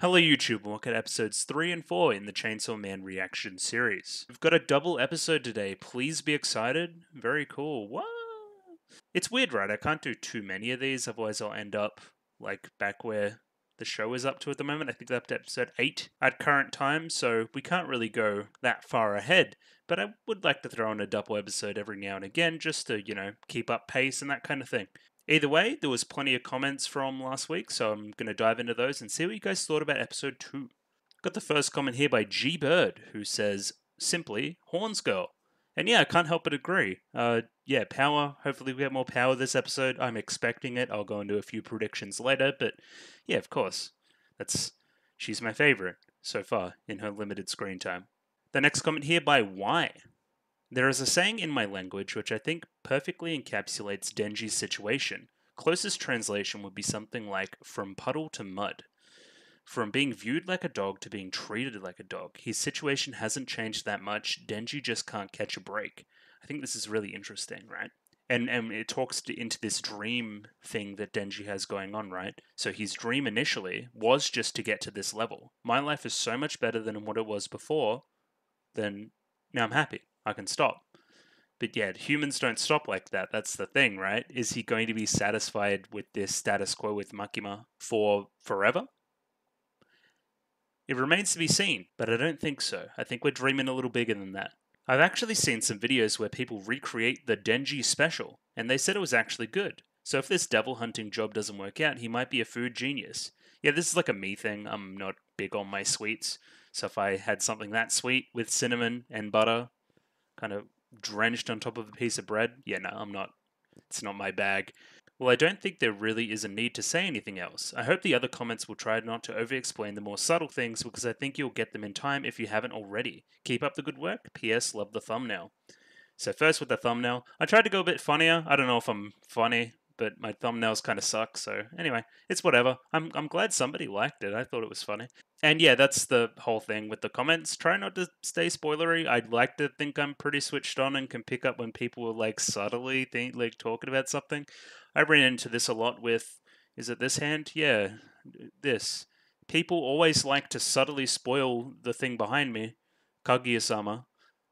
Hello YouTube, and look at episodes 3 and 4 in the Chainsaw Man reaction series. We've got a double episode today, please be excited. Very cool. What? It's weird, right? I can't do too many of these, otherwise I'll end up like back where the show is up to at the moment. I think they're up to episode 8 at current time, so we can't really go that far ahead. But I would like to throw in a double episode every now and again, just to, you know, keep up pace and that kind of thing. Either way, there was plenty of comments from last week, so I'm going to dive into those and see what you guys thought about episode 2. Got the first comment here by G Bird, who says, simply, Horns Girl. And yeah, I can't help but agree. Uh, yeah, power. Hopefully, we get more power this episode. I'm expecting it. I'll go into a few predictions later, but yeah, of course. That's she's my favorite so far in her limited screen time. The next comment here by Y. There is a saying in my language which I think perfectly encapsulates Denji's situation. Closest translation would be something like from puddle to mud. From being viewed like a dog to being treated like a dog, his situation hasn't changed that much. Denji just can't catch a break. I think this is really interesting, right? And and it talks to, into this dream thing that Denji has going on, right? So his dream initially was just to get to this level. My life is so much better than what it was before. Then now I'm happy. I can stop. But yeah, humans don't stop like that. That's the thing, right? Is he going to be satisfied with this status quo with Makima for forever? It remains to be seen, but I don't think so. I think we're dreaming a little bigger than that. I've actually seen some videos where people recreate the Denji special, and they said it was actually good. So if this devil hunting job doesn't work out, he might be a food genius. Yeah, this is like a me thing. I'm not big on my sweets. So if I had something that sweet with cinnamon and butter, kind of drenched on top of a piece of bread, yeah, no, I'm not. It's not my bag. Well, I don't think there really is a need to say anything else. I hope the other comments will try not to over explain the more subtle things because I think you'll get them in time if you haven't already. Keep up the good work. P.S. Love the thumbnail. So, first with the thumbnail, I tried to go a bit funnier. I don't know if I'm funny, but my thumbnails kind of suck. So, anyway, it's whatever. I'm, I'm glad somebody liked it. I thought it was funny. And yeah, that's the whole thing with the comments. Try not to stay spoilery. I'd like to think I'm pretty switched on and can pick up when people are like subtly think, like talking about something. I ran into this a lot with is it this hand? Yeah, this. People always like to subtly spoil the thing behind me, Kaguya-sama,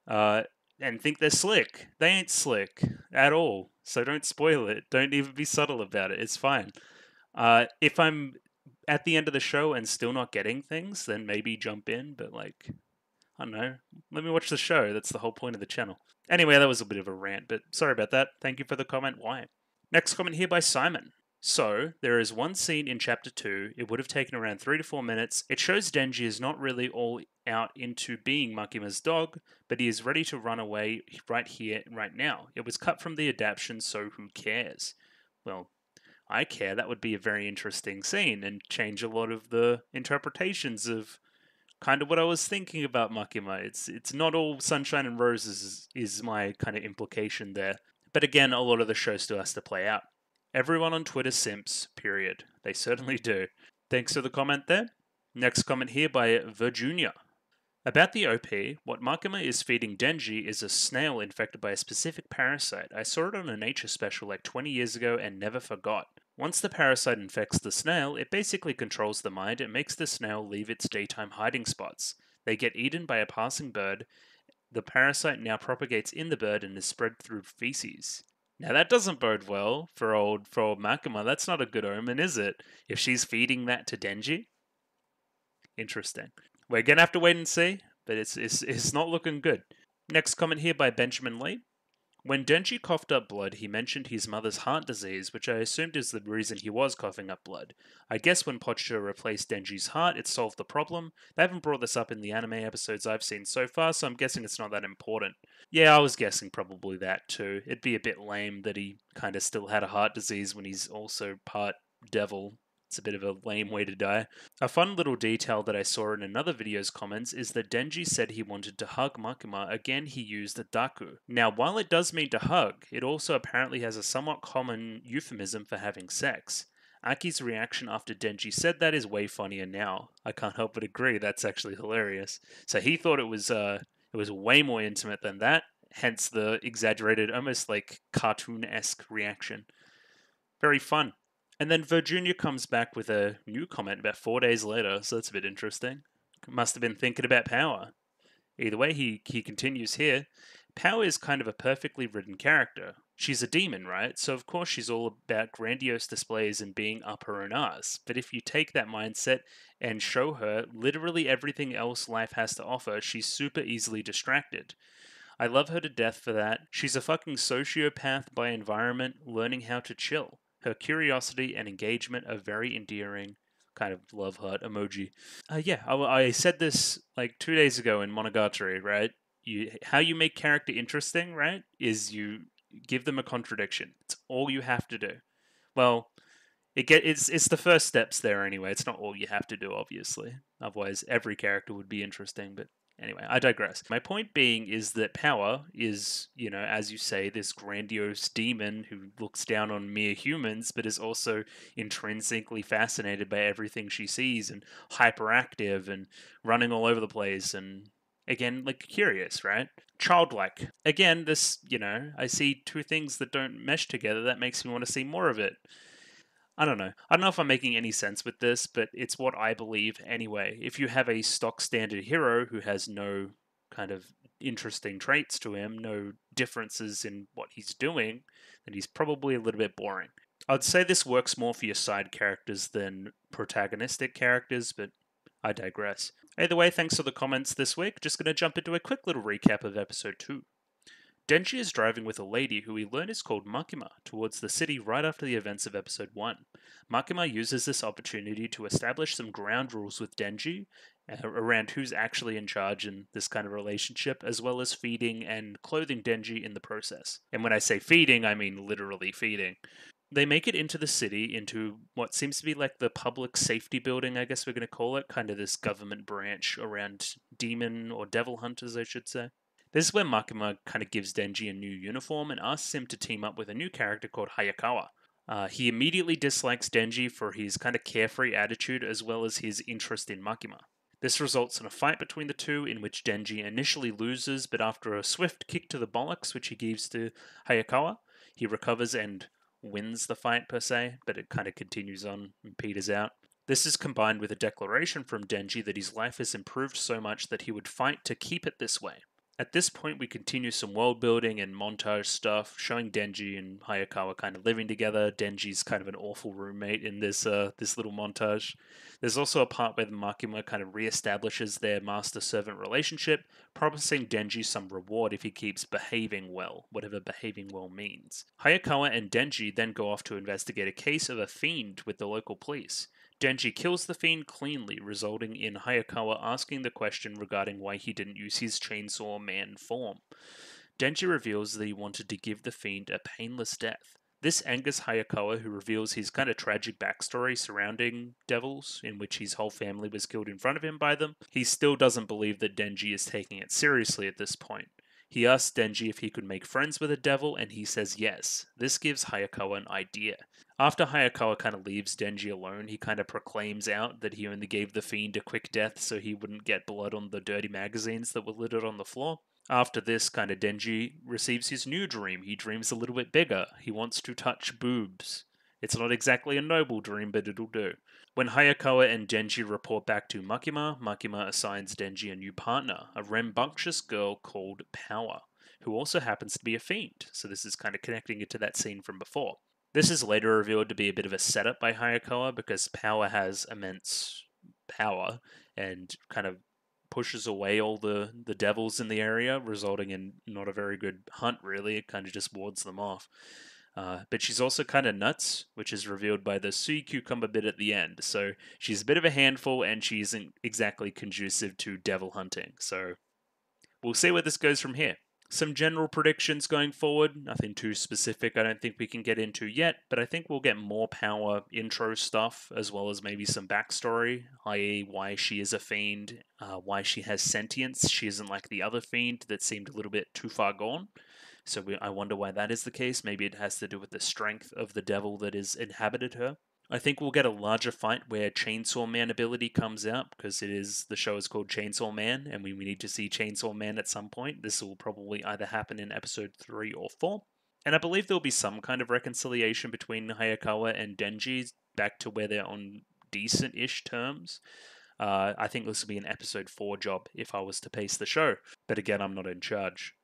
uh, and think they're slick. They ain't slick at all. So don't spoil it. Don't even be subtle about it. It's fine. Uh, if I'm at the end of the show and still not getting things, then maybe jump in. But like, I don't know. Let me watch the show. That's the whole point of the channel. Anyway, that was a bit of a rant, but sorry about that. Thank you for the comment. Why? Next comment here by Simon. So, there is one scene in chapter 2, it would have taken around 3 to 4 minutes. It shows Denji is not really all out into being Makima's dog, but he is ready to run away right here, right now. It was cut from the adaptation, so who cares? Well, I care. That would be a very interesting scene and change a lot of the interpretations of kind of what I was thinking about Makima. It's it's not all sunshine and roses is, is my kind of implication there. But again, a lot of the show still has to play out. Everyone on Twitter simps, period. They certainly do. Thanks for the comment there. Next comment here by Virginia. About the OP, what Makima is feeding Denji is a snail infected by a specific parasite. I saw it on a nature special like 20 years ago and never forgot. Once the parasite infects the snail, it basically controls the mind and makes the snail leave its daytime hiding spots. They get eaten by a passing bird. The parasite now propagates in the bird and is spread through feces. Now that doesn't bode well for old for old Makima. That's not a good omen, is it? If she's feeding that to Denji. Interesting. We're gonna have to wait and see, but it's it's it's not looking good. Next comment here by Benjamin Lee. When Denji coughed up blood, he mentioned his mother's heart disease, which I assumed is the reason he was coughing up blood. I guess when Pochita replaced Denji's heart, it solved the problem. They haven't brought this up in the anime episodes I've seen so far, so I'm guessing it's not that important. Yeah, I was guessing probably that too. It'd be a bit lame that he kind of still had a heart disease when he's also part devil it's a bit of a lame way to die. A fun little detail that I saw in another video's comments is that Denji said he wanted to hug Makima. Again, he used daku. Now, while it does mean to hug, it also apparently has a somewhat common euphemism for having sex. Aki's reaction after Denji said that is way funnier now. I can't help but agree. That's actually hilarious. So he thought it was uh, it was way more intimate than that. Hence the exaggerated, almost like cartoon esque reaction. Very fun. And then Virginia comes back with a new comment about four days later, so that's a bit interesting. Must have been thinking about power. Either way, he, he continues here. Power is kind of a perfectly written character. She's a demon, right? So of course she's all about grandiose displays and being up her own ass. But if you take that mindset and show her literally everything else life has to offer, she's super easily distracted. I love her to death for that. She's a fucking sociopath by environment, learning how to chill. Her curiosity and engagement are very endearing. Kind of love heart emoji. Uh, yeah, I, I said this like two days ago in Monogatari, right? You, how you make character interesting, right, is you give them a contradiction. It's all you have to do. Well, it get it's it's the first steps there anyway. It's not all you have to do, obviously. Otherwise, every character would be interesting. But anyway, I digress. My point being is that power is, you know, as you say, this grandiose demon who looks down on mere humans, but is also intrinsically fascinated by everything she sees and hyperactive and running all over the place and again like curious right? Childlike. Again this you know i see two things that don't mesh together that makes me want to see more of it i don't know i don't know if i'm making any sense with this but it's what i believe anyway if you have a stock standard hero who has no kind of interesting traits to him no differences in what he's doing then he's probably a little bit boring i'd say this works more for your side characters than protagonistic characters but I digress. Either way, thanks for the comments this week. Just going to jump into a quick little recap of episode 2. Denji is driving with a lady who we learn is called Makima towards the city right after the events of episode 1. Makima uses this opportunity to establish some ground rules with Denji uh, around who's actually in charge in this kind of relationship, as well as feeding and clothing Denji in the process. And when I say feeding, I mean literally feeding they make it into the city into what seems to be like the public safety building i guess we're going to call it kind of this government branch around demon or devil hunters i should say this is where makima kind of gives denji a new uniform and asks him to team up with a new character called hayakawa uh, he immediately dislikes denji for his kind of carefree attitude as well as his interest in makima this results in a fight between the two, in which Denji initially loses, but after a swift kick to the bollocks, which he gives to Hayakawa, he recovers and wins the fight per se, but it kind of continues on and peters out. This is combined with a declaration from Denji that his life has improved so much that he would fight to keep it this way. At this point, we continue some world building and montage stuff, showing Denji and Hayakawa kind of living together. Denji's kind of an awful roommate in this uh, this little montage. There's also a part where the Makima kind of reestablishes their master servant relationship, promising Denji some reward if he keeps behaving well, whatever behaving well means. Hayakawa and Denji then go off to investigate a case of a fiend with the local police. Denji kills the fiend cleanly, resulting in Hayakawa asking the question regarding why he didn't use his chainsaw man form. Denji reveals that he wanted to give the fiend a painless death. This angers Hayakawa, who reveals his kind of tragic backstory surrounding devils, in which his whole family was killed in front of him by them. He still doesn't believe that Denji is taking it seriously at this point. He asks Denji if he could make friends with a devil, and he says yes. This gives Hayakawa an idea. After Hayakawa kind of leaves Denji alone, he kind of proclaims out that he only gave the fiend a quick death so he wouldn't get blood on the dirty magazines that were littered on the floor. After this, kind of Denji receives his new dream. He dreams a little bit bigger. He wants to touch boobs. It's not exactly a noble dream, but it'll do. When Hayakawa and Denji report back to Makima, Makima assigns Denji a new partner, a rambunctious girl called Power, who also happens to be a fiend. So this is kind of connecting it to that scene from before. This is later revealed to be a bit of a setup by Hayakawa because Power has immense power and kind of pushes away all the, the devils in the area, resulting in not a very good hunt, really. It kind of just wards them off. Uh, but she's also kind of nuts, which is revealed by the sui cucumber bit at the end. So she's a bit of a handful, and she isn't exactly conducive to devil hunting. So we'll see where this goes from here. Some general predictions going forward, nothing too specific I don't think we can get into yet, but I think we'll get more power intro stuff as well as maybe some backstory, i.e., why she is a fiend, uh, why she has sentience. She isn't like the other fiend that seemed a little bit too far gone. So we, I wonder why that is the case. Maybe it has to do with the strength of the devil that has inhabited her. I think we'll get a larger fight where Chainsaw Man ability comes out because it is the show is called Chainsaw Man, and we, we need to see Chainsaw Man at some point. This will probably either happen in episode three or four. And I believe there'll be some kind of reconciliation between Hayakawa and Denji back to where they're on decent ish terms. Uh, I think this will be an episode 4 job if I was to pace the show. But again, I'm not in charge.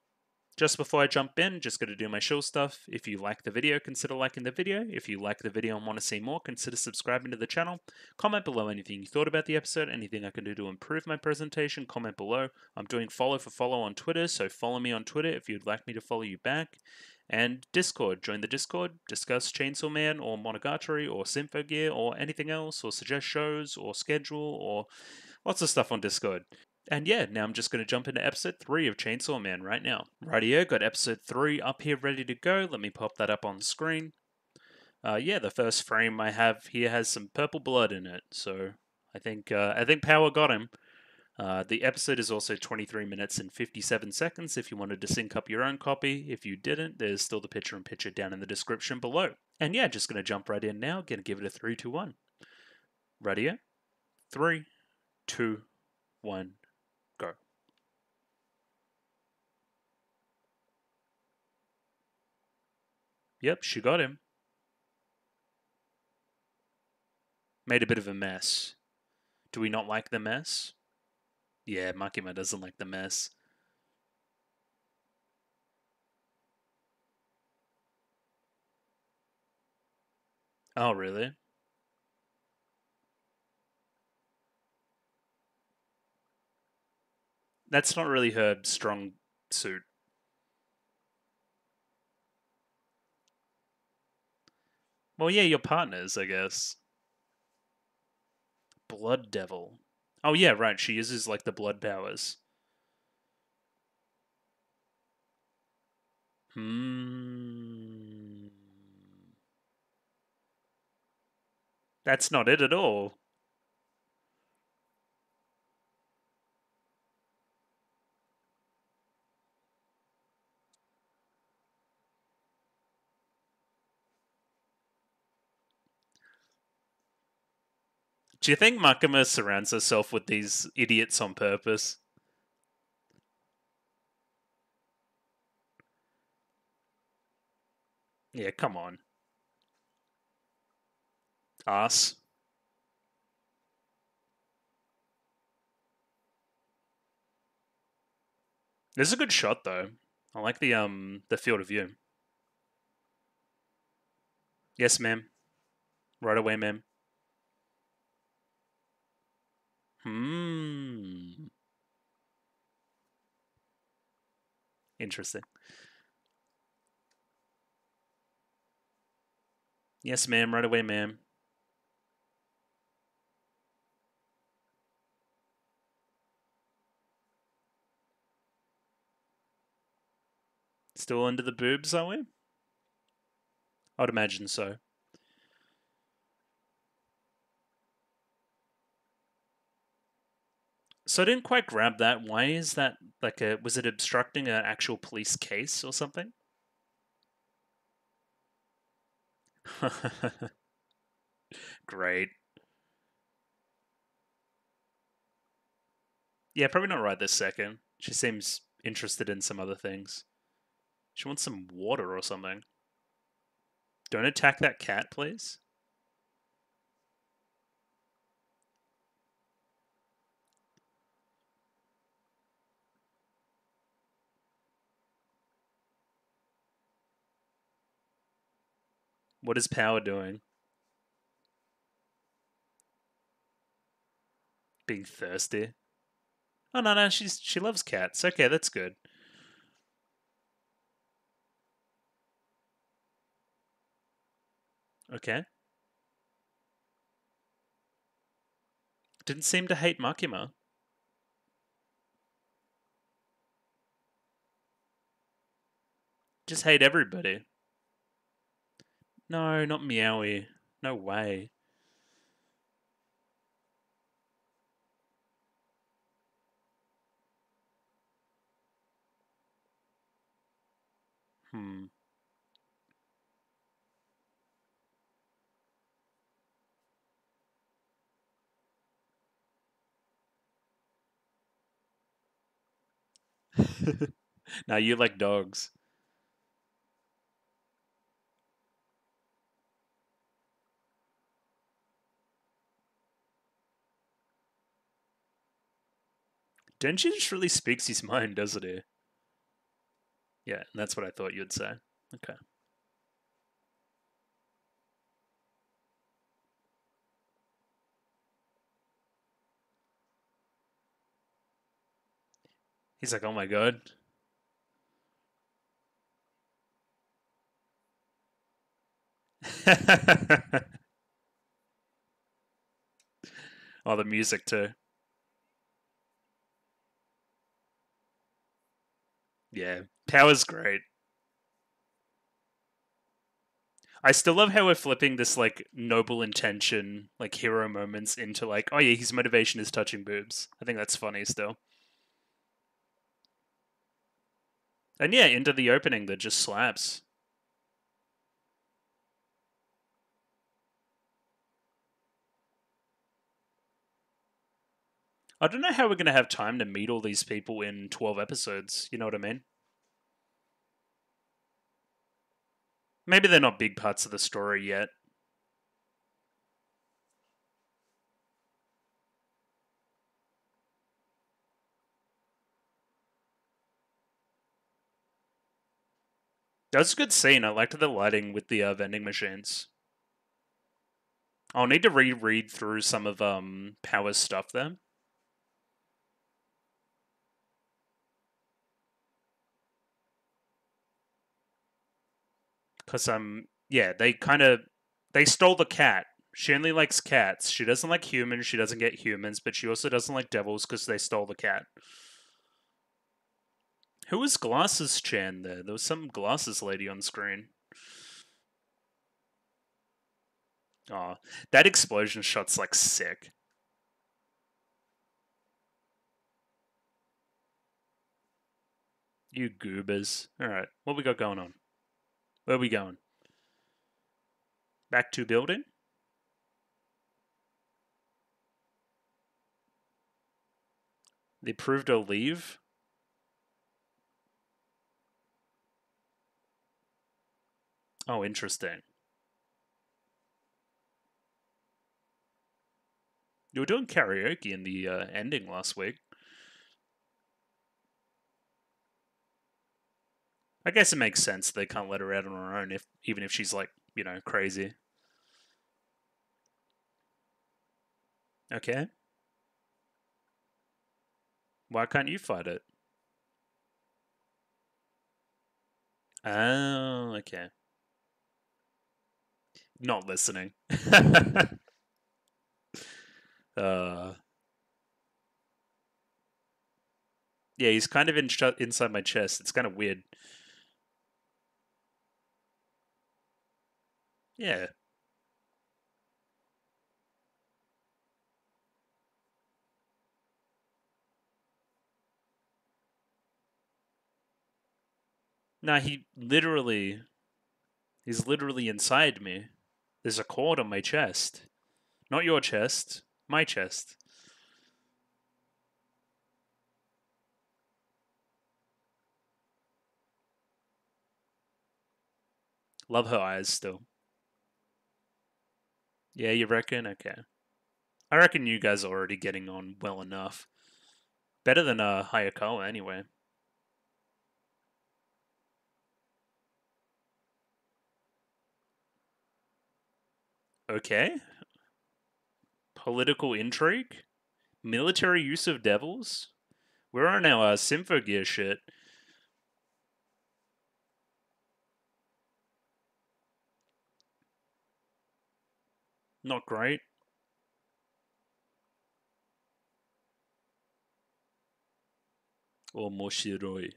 Just before I jump in, just got to do my show stuff. If you like the video, consider liking the video. If you like the video and want to see more, consider subscribing to the channel. Comment below anything you thought about the episode, anything I can do to improve my presentation. Comment below. I'm doing follow for follow on Twitter, so follow me on Twitter if you'd like me to follow you back. And Discord. Join the Discord, discuss Chainsaw Man or Monogatari or Symphogear or anything else, or suggest shows or schedule or lots of stuff on Discord. And yeah, now I'm just going to jump into episode 3 of Chainsaw Man right now. Rightio, got episode 3 up here ready to go. Let me pop that up on screen. Uh, yeah, the first frame I have here has some purple blood in it, so I think uh, I think Power got him. Uh, the episode is also 23 minutes and 57 seconds if you wanted to sync up your own copy. If you didn't, there's still the picture in picture down in the description below. And yeah, just going to jump right in now. Going to give it a 3, 2, 1. Radio? 3, 2, 1. Yep, she got him. Made a bit of a mess. Do we not like the mess? Yeah, Makima doesn't like the mess. Oh, really? That's not really her strong suit. Well, yeah, your partners, I guess. Blood Devil. Oh, yeah, right. She uses, like, the blood powers. Hmm. That's not it at all. Do you think Makima surrounds herself with these idiots on purpose? Yeah, come on. Us. This is a good shot though. I like the um the field of view. Yes, ma'am. Right away, ma'am. Hmm. Interesting. Yes, ma'am. Right away, ma'am. Still under the boobs, are we? I'd imagine so. So I didn't quite grab that. Why is that like a was it obstructing an actual police case or something? Great. Yeah, probably not right this second. She seems interested in some other things. She wants some water or something. Don't attack that cat, please. What is Power doing? Being thirsty. Oh no no, she's she loves cats. Okay, that's good. Okay. Didn't seem to hate Makima. Just hate everybody. No, not Meowie. No way. Hmm. now you like dogs. Denji just really speaks his mind, doesn't he? Yeah, and that's what I thought you'd say. Okay. He's like, oh my god. oh, the music too. Yeah, Power's great. I still love how we're flipping this like noble intention, like hero moments into like, oh yeah, his motivation is touching boobs. I think that's funny still. And yeah, into the opening that just slaps. I don't know how we're going to have time to meet all these people in 12 episodes. You know what I mean? Maybe they're not big parts of the story yet. That was a good scene. I liked the lighting with the uh, vending machines. I'll need to reread through some of um Power's stuff then. Cause um yeah, they kind of they stole the cat. She only likes cats. She doesn't like humans. She doesn't get humans, but she also doesn't like devils because they stole the cat. Who was Glasses Chan there? There was some glasses lady on screen. Oh, that explosion shot's like sick. You goobers. Alright, what we got going on? Where are we going? Back to building? They approved a leave? Oh, interesting. You were doing karaoke in the uh, ending last week. I guess it makes sense they can't let her out on her own, if even if she's like you know crazy. Okay. Why can't you fight it? Oh, okay. Not listening. uh, yeah, he's kind of in inside my chest. It's kind of weird. Yeah. Now he literally, he's literally inside me. There's a cord on my chest. Not your chest, my chest. Love her eyes still. Yeah, you reckon? Okay. I reckon you guys are already getting on well enough. Better than uh, Hayakawa, anyway. Okay. Political intrigue? Military use of devils? We're on our uh, Symphogear shit. Not great. Omoshiroi.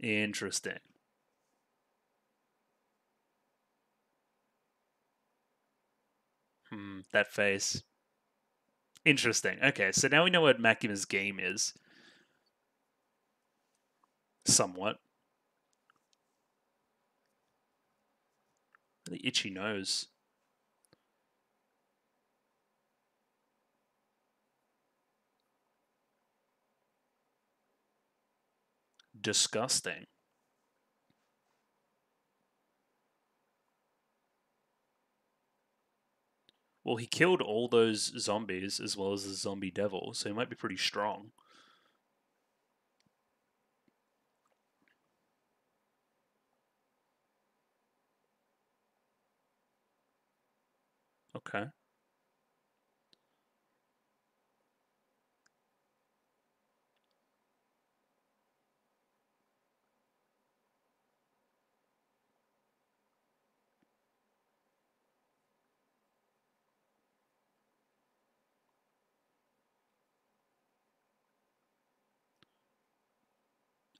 Interesting. Hmm, that face. Interesting. Okay, so now we know what Makima's game is. Somewhat. The itchy nose. Disgusting. Well, he killed all those zombies as well as the zombie devil, so he might be pretty strong. Okay.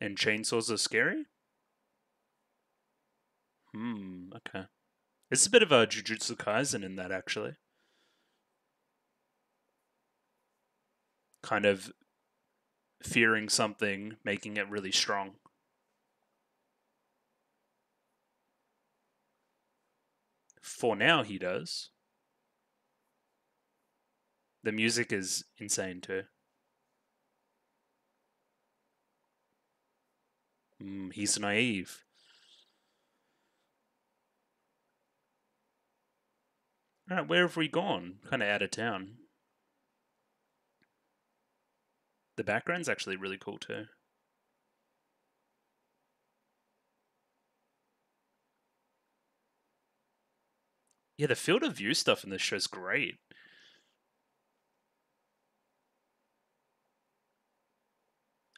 And chainsaws are scary? Hmm, okay. It's a bit of a Jujutsu Kaisen in that, actually. Kind of fearing something, making it really strong. For now, he does. The music is insane too. Mm, he's naive. Alright, where have we gone? Kind of out of town. The background's actually really cool too. Yeah, the field of view stuff in this show's great.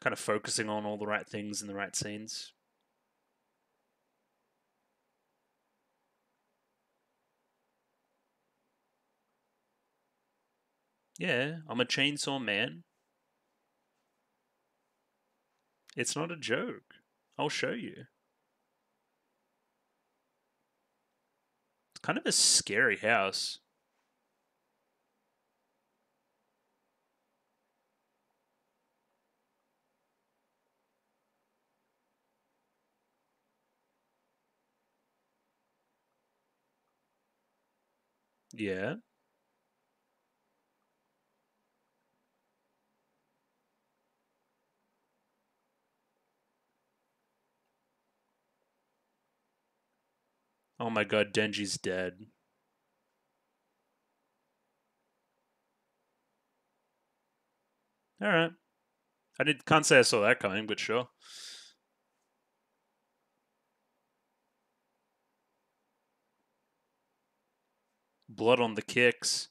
Kind of focusing on all the right things in the right scenes. Yeah, I'm a chainsaw man. It's not a joke. I'll show you. It's kind of a scary house. Yeah. Oh my god, Denji's dead. Alright. I did, can't say I saw that coming, but sure. Blood on the kicks.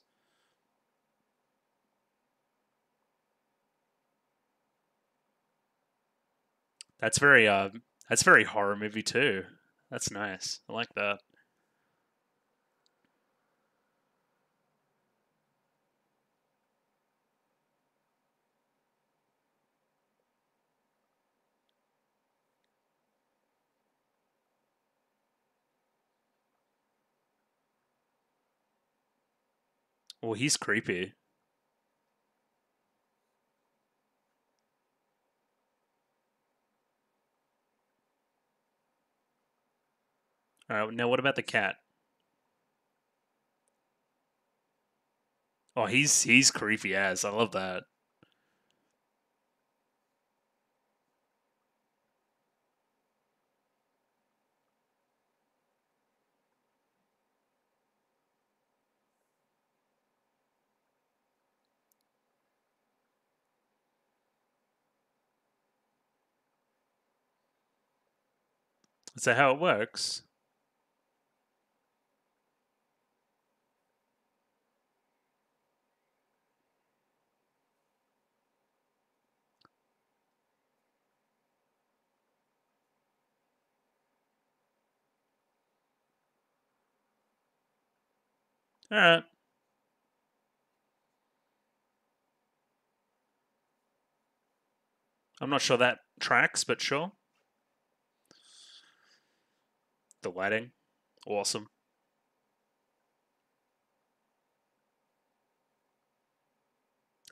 That's very uh that's very horror movie too. That's nice. I like that. Well, he's creepy. All right, now what about the cat? Oh, he's he's creepy ass. I love that. That how it works? Alright. I'm not sure that tracks, but sure. The lighting, awesome.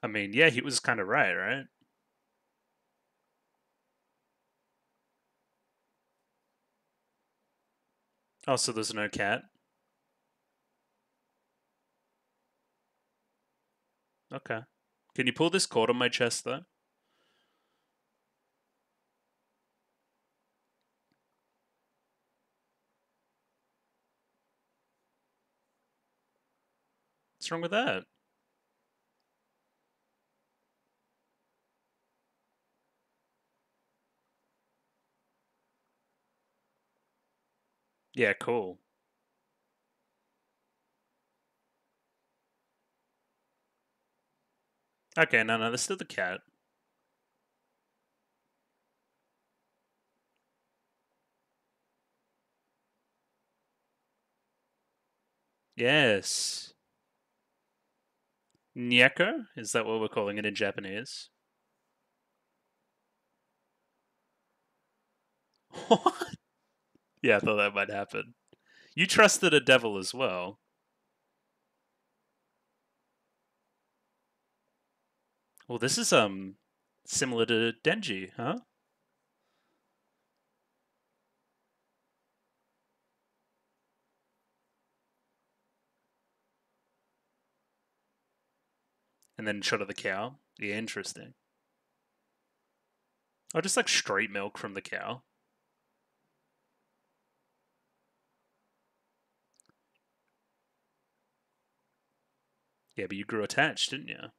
I mean, yeah, he was kind of right, right? Oh, so there's no cat? Okay. Can you pull this cord on my chest, though? What's wrong with that? Yeah, cool. Okay, no, no, there's still the cat. Yes. Nyeko? Is that what we're calling it in Japanese? What? Yeah, I thought that might happen. You trusted a devil as well. Well, this is um similar to Denji, huh? And then shot of the cow. Yeah, interesting. Oh, just like straight milk from the cow. Yeah, but you grew attached, didn't you?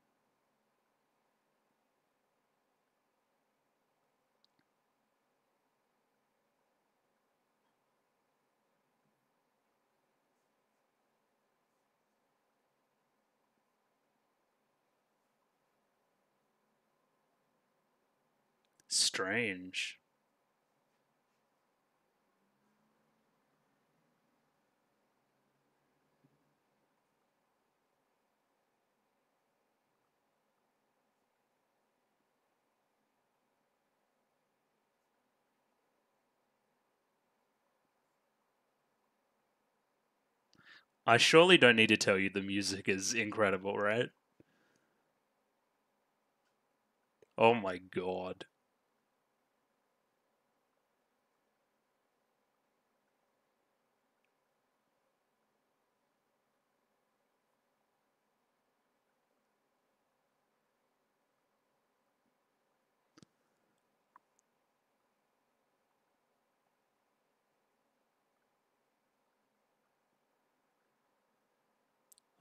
Strange. I surely don't need to tell you the music is incredible, right? Oh my god.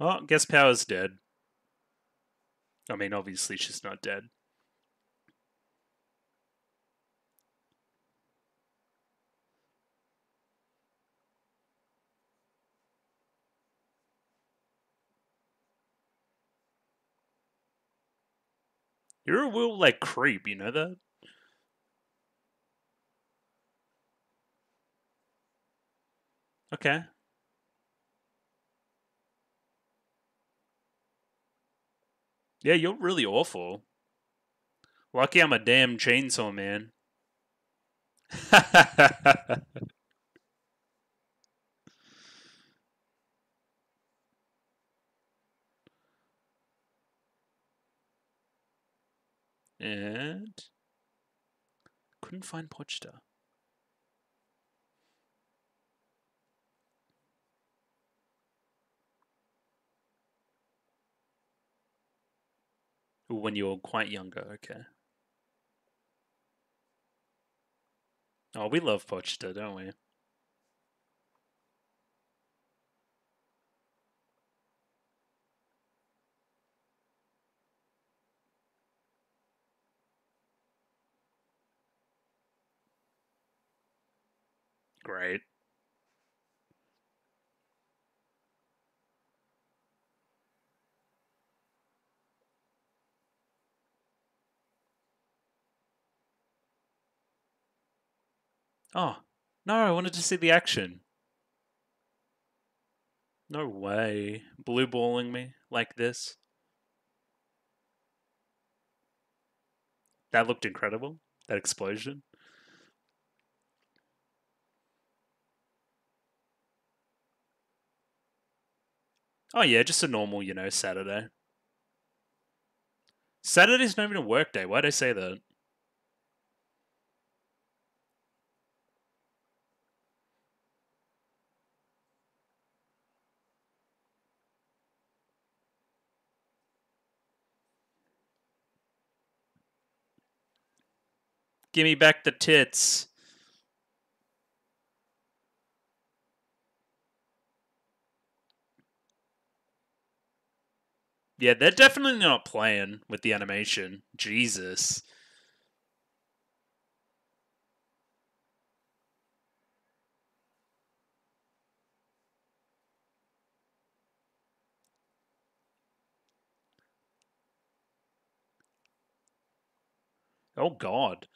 Oh, guess Power's dead. I mean, obviously she's not dead. You're a real like creep, you know that? Okay. Yeah, you're really awful. Lucky I'm a damn chainsaw man. and couldn't find Pochita. When you were quite younger, okay. Oh, we love Pochita, don't we? Great. Oh, no, I wanted to see the action. No way. Blue balling me like this. That looked incredible. That explosion. Oh yeah, just a normal, you know, Saturday. Saturday's not even a work day. Why'd I say that? Give me back the tits. Yeah, they're definitely not playing with the animation. Jesus. Oh god.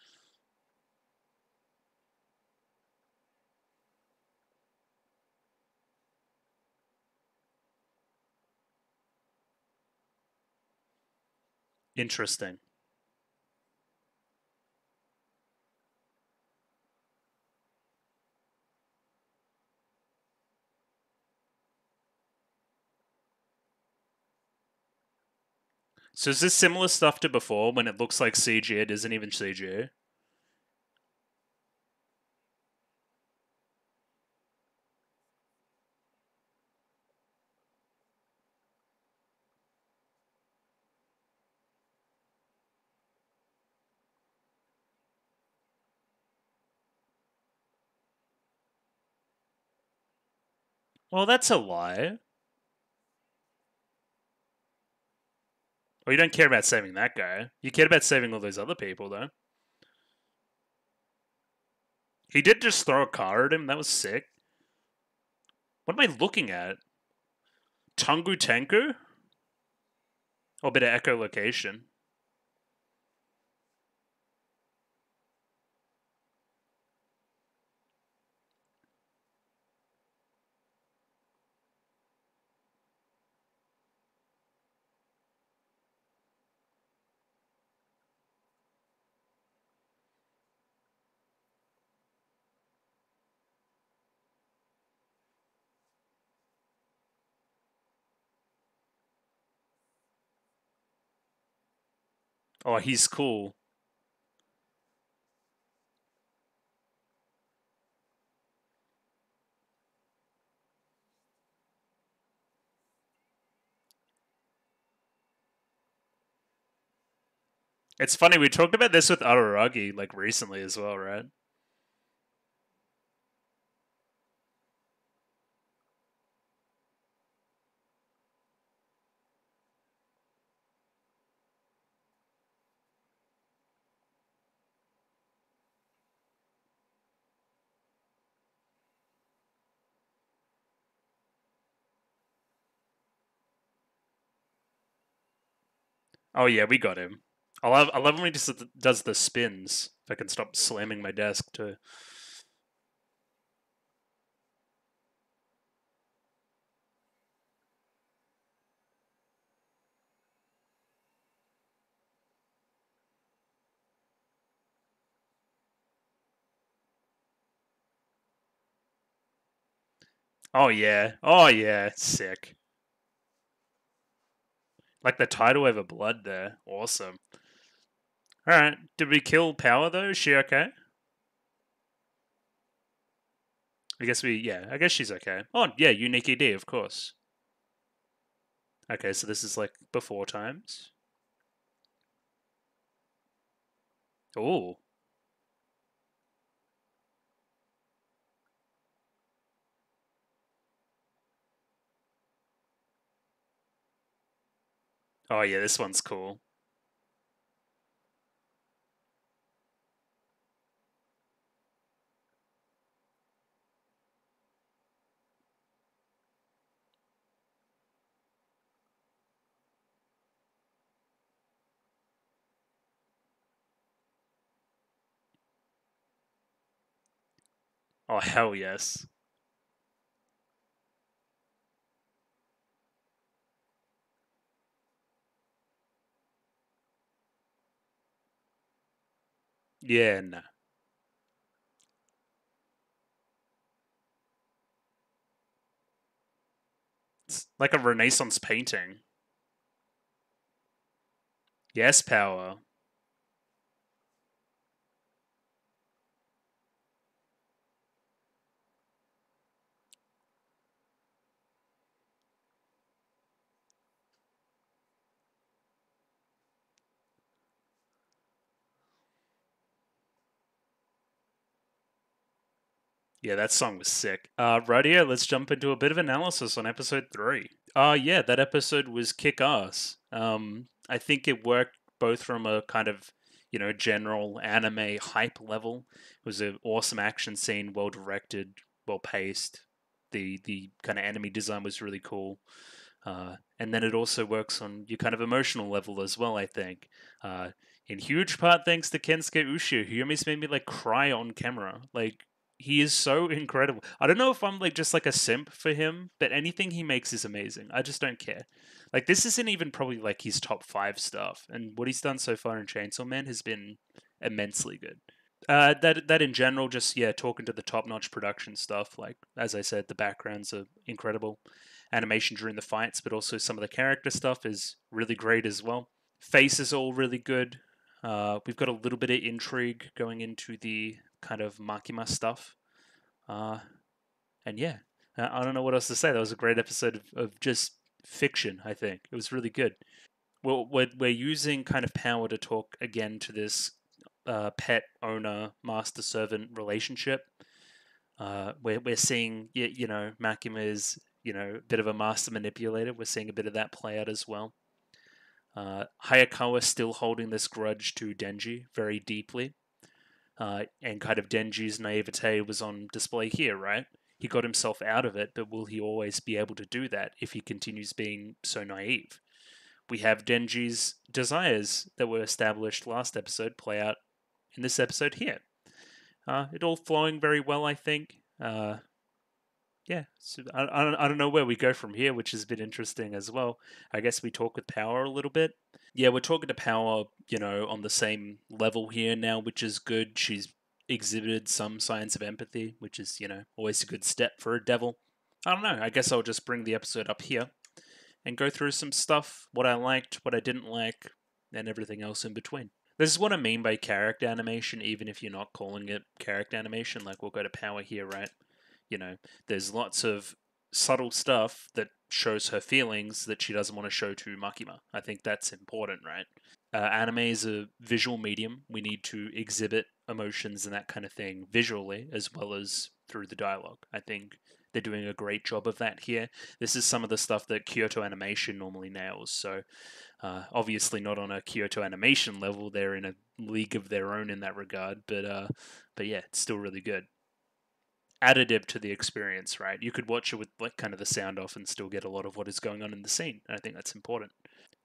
Interesting. So is this similar stuff to before when it looks like CG, it isn't even CG? Well, that's a lie. Well, you don't care about saving that guy. You cared about saving all those other people, though. He did just throw a car at him. That was sick. What am I looking at? Tungu Tenku? Or a bit of echolocation. Oh, he's cool. It's funny, we talked about this with Araragi like recently as well, right? Oh yeah, we got him. I love I love when he just does the spins. If I can stop slamming my desk too. Oh yeah. Oh yeah. Sick. Like the tidal wave of blood there. Awesome. Alright. Did we kill Power though? Is she okay? I guess we yeah, I guess she's okay. Oh yeah, unique ED, of course. Okay, so this is like before times. Oh. Oh yeah, this one's cool. Oh hell yes. Yeah, no. It's like a Renaissance painting. Yes, power. Yeah, that song was sick. Uh, radio, let's jump into a bit of analysis on episode three. Uh, yeah, that episode was kick ass. Um, I think it worked both from a kind of, you know, general anime hype level. It was an awesome action scene, well directed, well paced. The the kind of enemy design was really cool. Uh, and then it also works on your kind of emotional level as well, I think. Uh, in huge part thanks to Kensuke Ushio, who almost made me like cry on camera. Like he is so incredible. I don't know if I'm like just like a simp for him, but anything he makes is amazing. I just don't care. Like this isn't even probably like his top five stuff, and what he's done so far in Chainsaw Man has been immensely good. Uh, that that in general, just yeah, talking to the top notch production stuff. Like as I said, the backgrounds are incredible, animation during the fights, but also some of the character stuff is really great as well. Face is all really good. Uh, we've got a little bit of intrigue going into the kind of Makima stuff. Uh, and yeah, I don't know what else to say. That was a great episode of, of just fiction, I think. It was really good. Well, we're, we're using kind of power to talk again to this uh, pet owner master servant relationship. Uh, we're, we're seeing, you, you know, Makima is, you know, a bit of a master manipulator. We're seeing a bit of that play out as well. Uh, Hayakawa still holding this grudge to Denji very deeply. Uh, and kind of Denji's naivete was on display here, right? He got himself out of it, but will he always be able to do that if he continues being so naive? We have Denji's desires that were established last episode play out in this episode here. Uh, it all flowing very well, I think. Uh, yeah, so I, I, don't, know where we go from here, which has been interesting as well. I guess we talk with Power a little bit. Yeah, we're talking to Power, you know, on the same level here now, which is good. She's exhibited some signs of empathy, which is, you know, always a good step for a devil. I don't know. I guess I'll just bring the episode up here and go through some stuff, what I liked, what I didn't like, and everything else in between. This is what I mean by character animation, even if you're not calling it character animation. Like, we'll go to Power here, right? You know, there's lots of subtle stuff that shows her feelings that she doesn't want to show to Makima. I think that's important, right? Uh, anime is a visual medium. We need to exhibit emotions and that kind of thing visually as well as through the dialogue. I think they're doing a great job of that here. This is some of the stuff that Kyoto Animation normally nails. So, uh, obviously not on a Kyoto Animation level. They're in a league of their own in that regard. But, uh, but yeah, it's still really good additive to the experience, right? You could watch it with like kind of the sound off and still get a lot of what is going on in the scene. And I think that's important.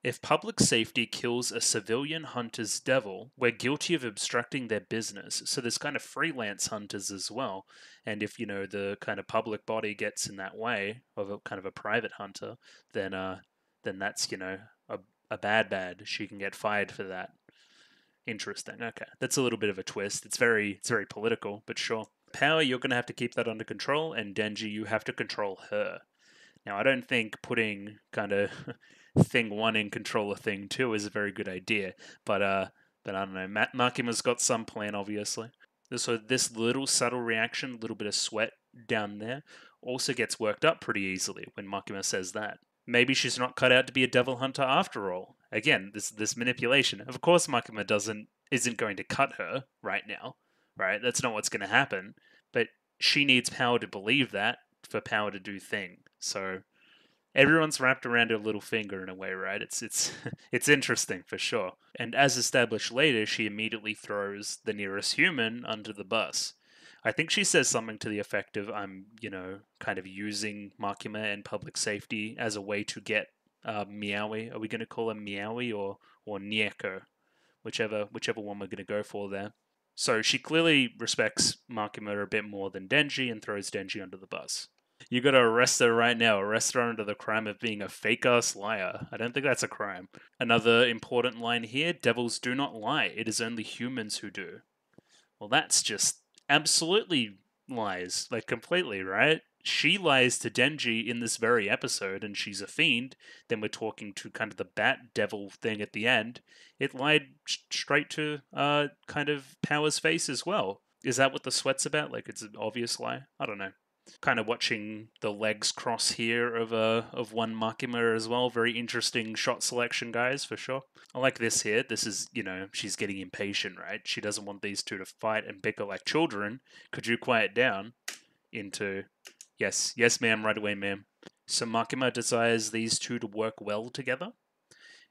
If public safety kills a civilian hunter's devil, we're guilty of obstructing their business. So there's kind of freelance hunters as well. And if, you know, the kind of public body gets in that way of a kind of a private hunter, then uh then that's, you know, a, a bad bad. She can get fired for that. Interesting. Okay. That's a little bit of a twist. It's very it's very political, but sure. Power, you're going to have to keep that under control, and Denji, you have to control her. Now, I don't think putting kind of thing one in control of thing two is a very good idea, but uh, but I don't know. Matt Makima's got some plan, obviously. So this little subtle reaction, a little bit of sweat down there, also gets worked up pretty easily when Makima says that. Maybe she's not cut out to be a devil hunter after all. Again, this this manipulation. Of course, Makima doesn't isn't going to cut her right now right? That's not what's going to happen. But she needs power to believe that for power to do thing. So everyone's wrapped around her little finger in a way, right? It's it's it's interesting for sure. And as established later, she immediately throws the nearest human under the bus. I think she says something to the effect of I'm, you know, kind of using Makima and public safety as a way to get uh, Meowie. Are we going to call him Meowie or or Nyako? Whichever whichever one we're going to go for there. So she clearly respects Makima a bit more than Denji and throws Denji under the bus. You gotta arrest her right now. Arrest her under the crime of being a fake ass liar. I don't think that's a crime. Another important line here devils do not lie. It is only humans who do. Well, that's just absolutely lies. Like, completely, right? She lies to Denji in this very episode and she's a fiend, then we're talking to kind of the bat devil thing at the end. It lied straight to uh, kind of Power's face as well. Is that what the sweat's about? Like it's an obvious lie? I don't know. Kind of watching the legs cross here of uh, of one Makima as well. Very interesting shot selection, guys, for sure. I like this here. This is, you know, she's getting impatient, right? She doesn't want these two to fight and bicker like children. Could you quiet down? into yes, yes, ma'am, right away, ma'am. So Makima desires these two to work well together.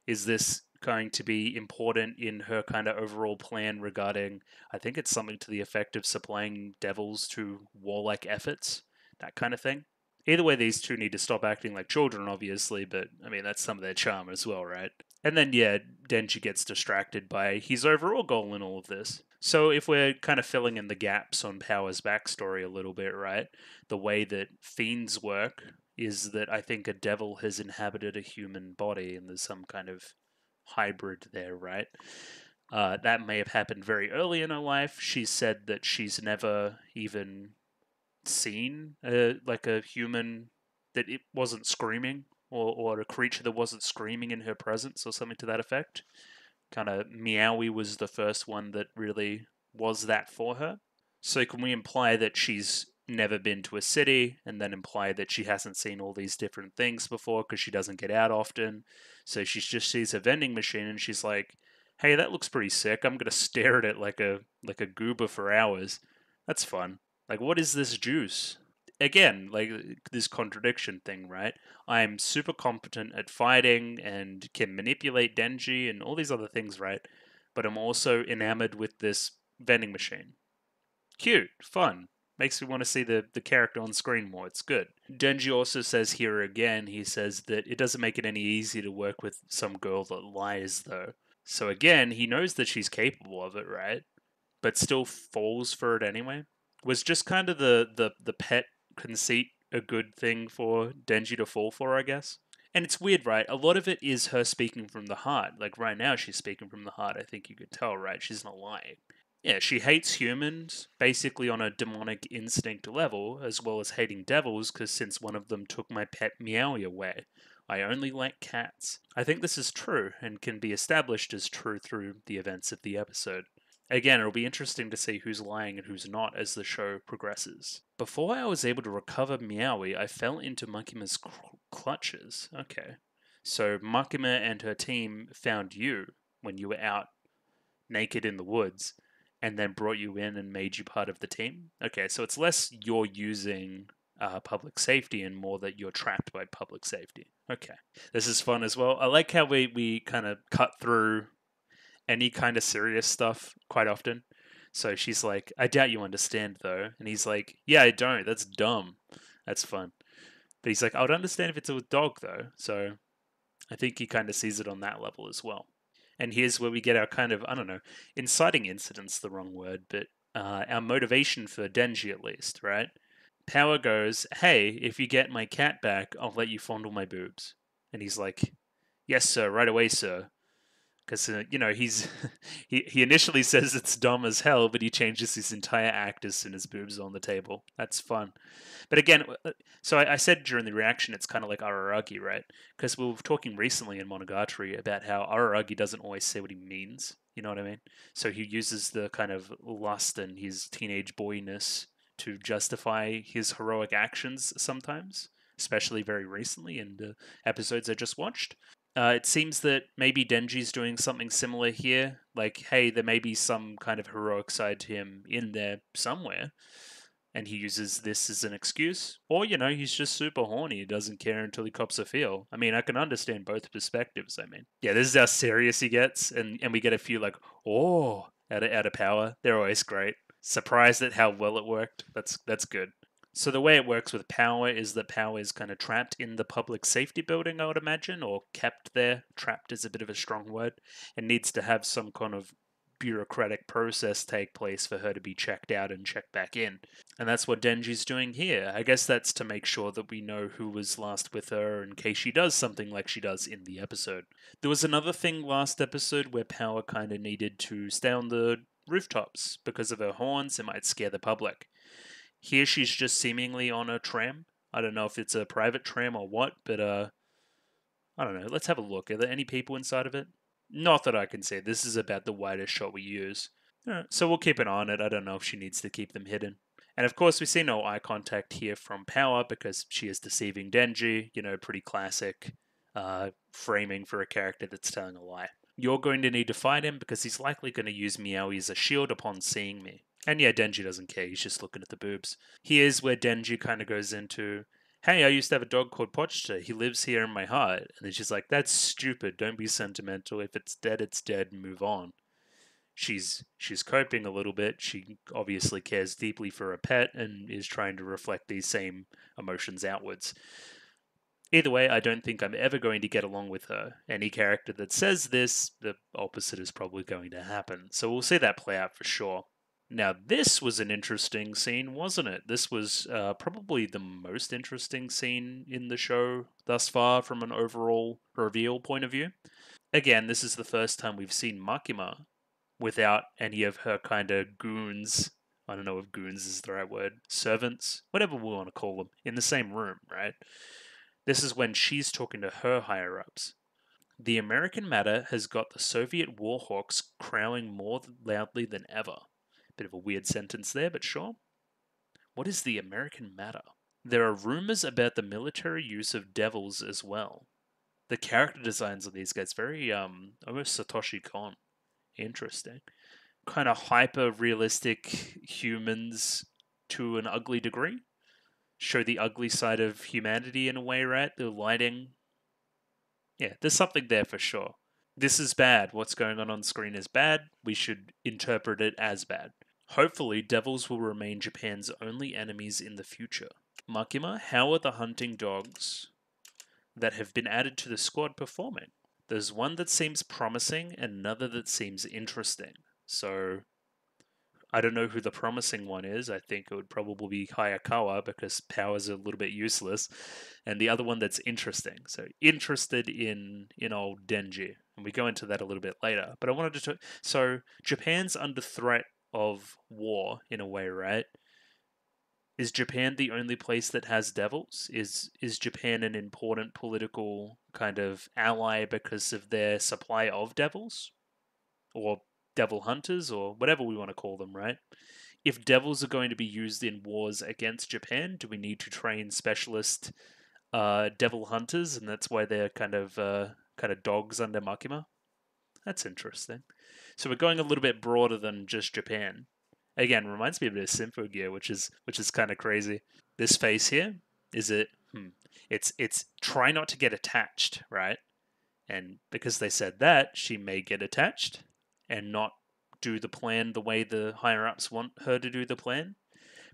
Is this going to be important in her kind of overall plan regarding? I think it's something to the effect of supplying devils to warlike efforts, that kind of thing. Either way, these two need to stop acting like children, obviously, but I mean, that's some of their charm as well, right? And then, yeah, Denji gets distracted by his overall goal in all of this. So, if we're kind of filling in the gaps on Power's backstory a little bit, right? The way that fiends work is that I think a devil has inhabited a human body and there's some kind of hybrid there, right? Uh, that may have happened very early in her life. She said that she's never even seen a, like a human that it wasn't screaming or, or a creature that wasn't screaming in her presence or something to that effect. Kind of Meowie was the first one that really was that for her. So can we imply that she's never been to a city and then imply that she hasn't seen all these different things before because she doesn't get out often? So she just sees a vending machine and she's like, "Hey, that looks pretty sick. I'm gonna stare at it like a like a goober for hours. That's fun." Like, what is this juice? Again, like this contradiction thing, right? I'm super competent at fighting and can manipulate Denji and all these other things, right? But I'm also enamored with this vending machine. Cute, fun, makes me want to see the, the character on screen more. It's good. Denji also says here again, he says that it doesn't make it any easier to work with some girl that lies, though. So again, he knows that she's capable of it, right? But still falls for it anyway was just kind of the the the pet conceit a good thing for Denji to fall for, I guess. And it's weird, right? A lot of it is her speaking from the heart. Like right now, she's speaking from the heart. I think you could tell, right? She's not lying. Yeah, she hates humans basically on a demonic instinct level, as well as hating devils, because since one of them took my pet Meowie away, I only like cats. I think this is true and can be established as true through the events of the episode. Again, it'll be interesting to see who's lying and who's not as the show progresses. Before I was able to recover Meowie, I fell into Makima's clutches. Okay. So Makima and her team found you when you were out naked in the woods and then brought you in and made you part of the team. Okay, so it's less you're using uh, public safety and more that you're trapped by public safety. Okay, this is fun as well. I like how we, we kind of cut through any kind of serious stuff quite often. So she's like, I doubt you understand though. And he's like, Yeah, I don't. That's dumb. That's fun. But he's like, I would understand if it's a dog though. So I think he kind of sees it on that level as well. And here's where we get our kind of, I don't know, inciting incident's the wrong word, but uh, our motivation for Denji at least, right? Power goes, Hey, if you get my cat back, I'll let you fondle my boobs. And he's like, Yes, sir, right away, sir because uh, you know he's he, he initially says it's dumb as hell but he changes his entire act as soon as boobs on the table. That's fun. But again uh, so I, I said during the reaction it's kind of like araragi right? Because we were talking recently in monogatari about how araragi doesn't always say what he means you know what i mean? So he uses the kind of lust and his teenage boyness to justify his heroic actions sometimes especially very recently in the episodes I just watched. Uh, it seems that maybe Denji's doing something similar here. Like, hey, there may be some kind of heroic side to him in there somewhere. And he uses this as an excuse. Or, you know, he's just super horny. He doesn't care until he cops a feel. I mean, I can understand both perspectives, I mean. Yeah, this is how serious he gets. And, and we get a few, like, oh, out of, out of power. They're always great. Surprised at how well it worked. That's that's good. So the way it works with power is that power is kind of trapped in the public safety building, I would imagine, or kept there. Trapped is a bit of a strong word. It needs to have some kind of bureaucratic process take place for her to be checked out and checked back in. And that's what Denji's doing here. I guess that's to make sure that we know who was last with her in case she does something like she does in the episode. There was another thing last episode where Power kind of needed to stay on the rooftops because of her horns. It might scare the public. Here she's just seemingly on a tram. I don't know if it's a private tram or what, but uh, I don't know. Let's have a look. Are there any people inside of it? Not that I can see. This is about the widest shot we use. So we'll keep an eye on it. I don't know if she needs to keep them hidden. And of course, we see no eye contact here from Power because she is deceiving Denji. You know, pretty classic uh, framing for a character that's telling a lie. You're going to need to fight him because he's likely going to use Meowie as a shield upon seeing me. And yeah, Denji doesn't care. He's just looking at the boobs. Here's where Denji kind of goes into, hey, I used to have a dog called Pochita. He lives here in my heart. And then she's like, that's stupid. Don't be sentimental. If it's dead, it's dead. Move on. She's she's coping a little bit. She obviously cares deeply for a pet and is trying to reflect these same emotions outwards. Either way, I don't think I'm ever going to get along with her. Any character that says this, the opposite is probably going to happen. So we'll see that play out for sure. Now, this was an interesting scene, wasn't it? This was uh, probably the most interesting scene in the show thus far from an overall reveal point of view. Again, this is the first time we've seen Makima without any of her kind of goons. I don't know if goons is the right word. Servants, whatever we want to call them, in the same room, right? This is when she's talking to her higher ups. The American matter has got the Soviet warhawks crowing more loudly than ever. Bit of a weird sentence there, but sure. What is the American matter? There are rumors about the military use of devils as well. The character designs of these guys very um almost Satoshi Kon. Interesting. Kind of hyper realistic humans to an ugly degree. Show the ugly side of humanity in a way, right? The lighting. Yeah, there's something there for sure. This is bad. What's going on on screen is bad. We should interpret it as bad. Hopefully, devils will remain Japan's only enemies in the future. Makima, how are the hunting dogs that have been added to the squad performing? There's one that seems promising and another that seems interesting. So, I don't know who the promising one is. I think it would probably be Hayakawa because powers a little bit useless. And the other one that's interesting. So, interested in, in old Denji. And we go into that a little bit later. But I wanted to talk. So, Japan's under threat of war in a way, right? Is Japan the only place that has devils? Is is Japan an important political kind of ally because of their supply of devils? Or devil hunters or whatever we want to call them, right? If devils are going to be used in wars against Japan, do we need to train specialist uh, devil hunters, and that's why they're kind of uh, kind of dogs under Makima? That's interesting. So we're going a little bit broader than just Japan. Again, reminds me a bit of Symphogear, which is which is kind of crazy. This face here is it. Hmm, it's it's try not to get attached, right? And because they said that, she may get attached and not do the plan the way the higher ups want her to do the plan.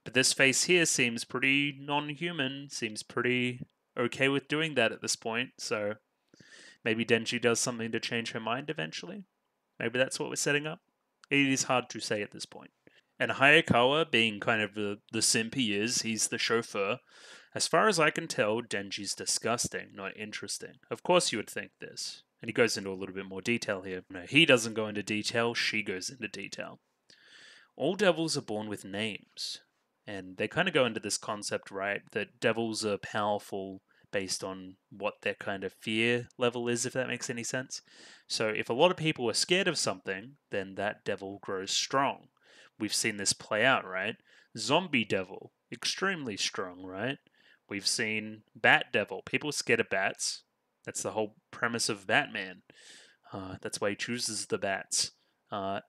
But this face here seems pretty non human, seems pretty okay with doing that at this point, so maybe Denji does something to change her mind eventually. Maybe that's what we're setting up. It is hard to say at this point. And Hayakawa, being kind of the, the simp he is, he's the chauffeur. As far as I can tell, Denji's disgusting, not interesting. Of course you would think this. And he goes into a little bit more detail here. No, he doesn't go into detail, she goes into detail. All devils are born with names. And they kind of go into this concept, right, that devils are powerful based on what their kind of fear level is, if that makes any sense. So, if a lot of people are scared of something, then that devil grows strong. We've seen this play out, right? Zombie devil, extremely strong, right? We've seen Bat Devil, people scared of bats. That's the whole premise of Batman. Uh, that's why he chooses the bats. Uh,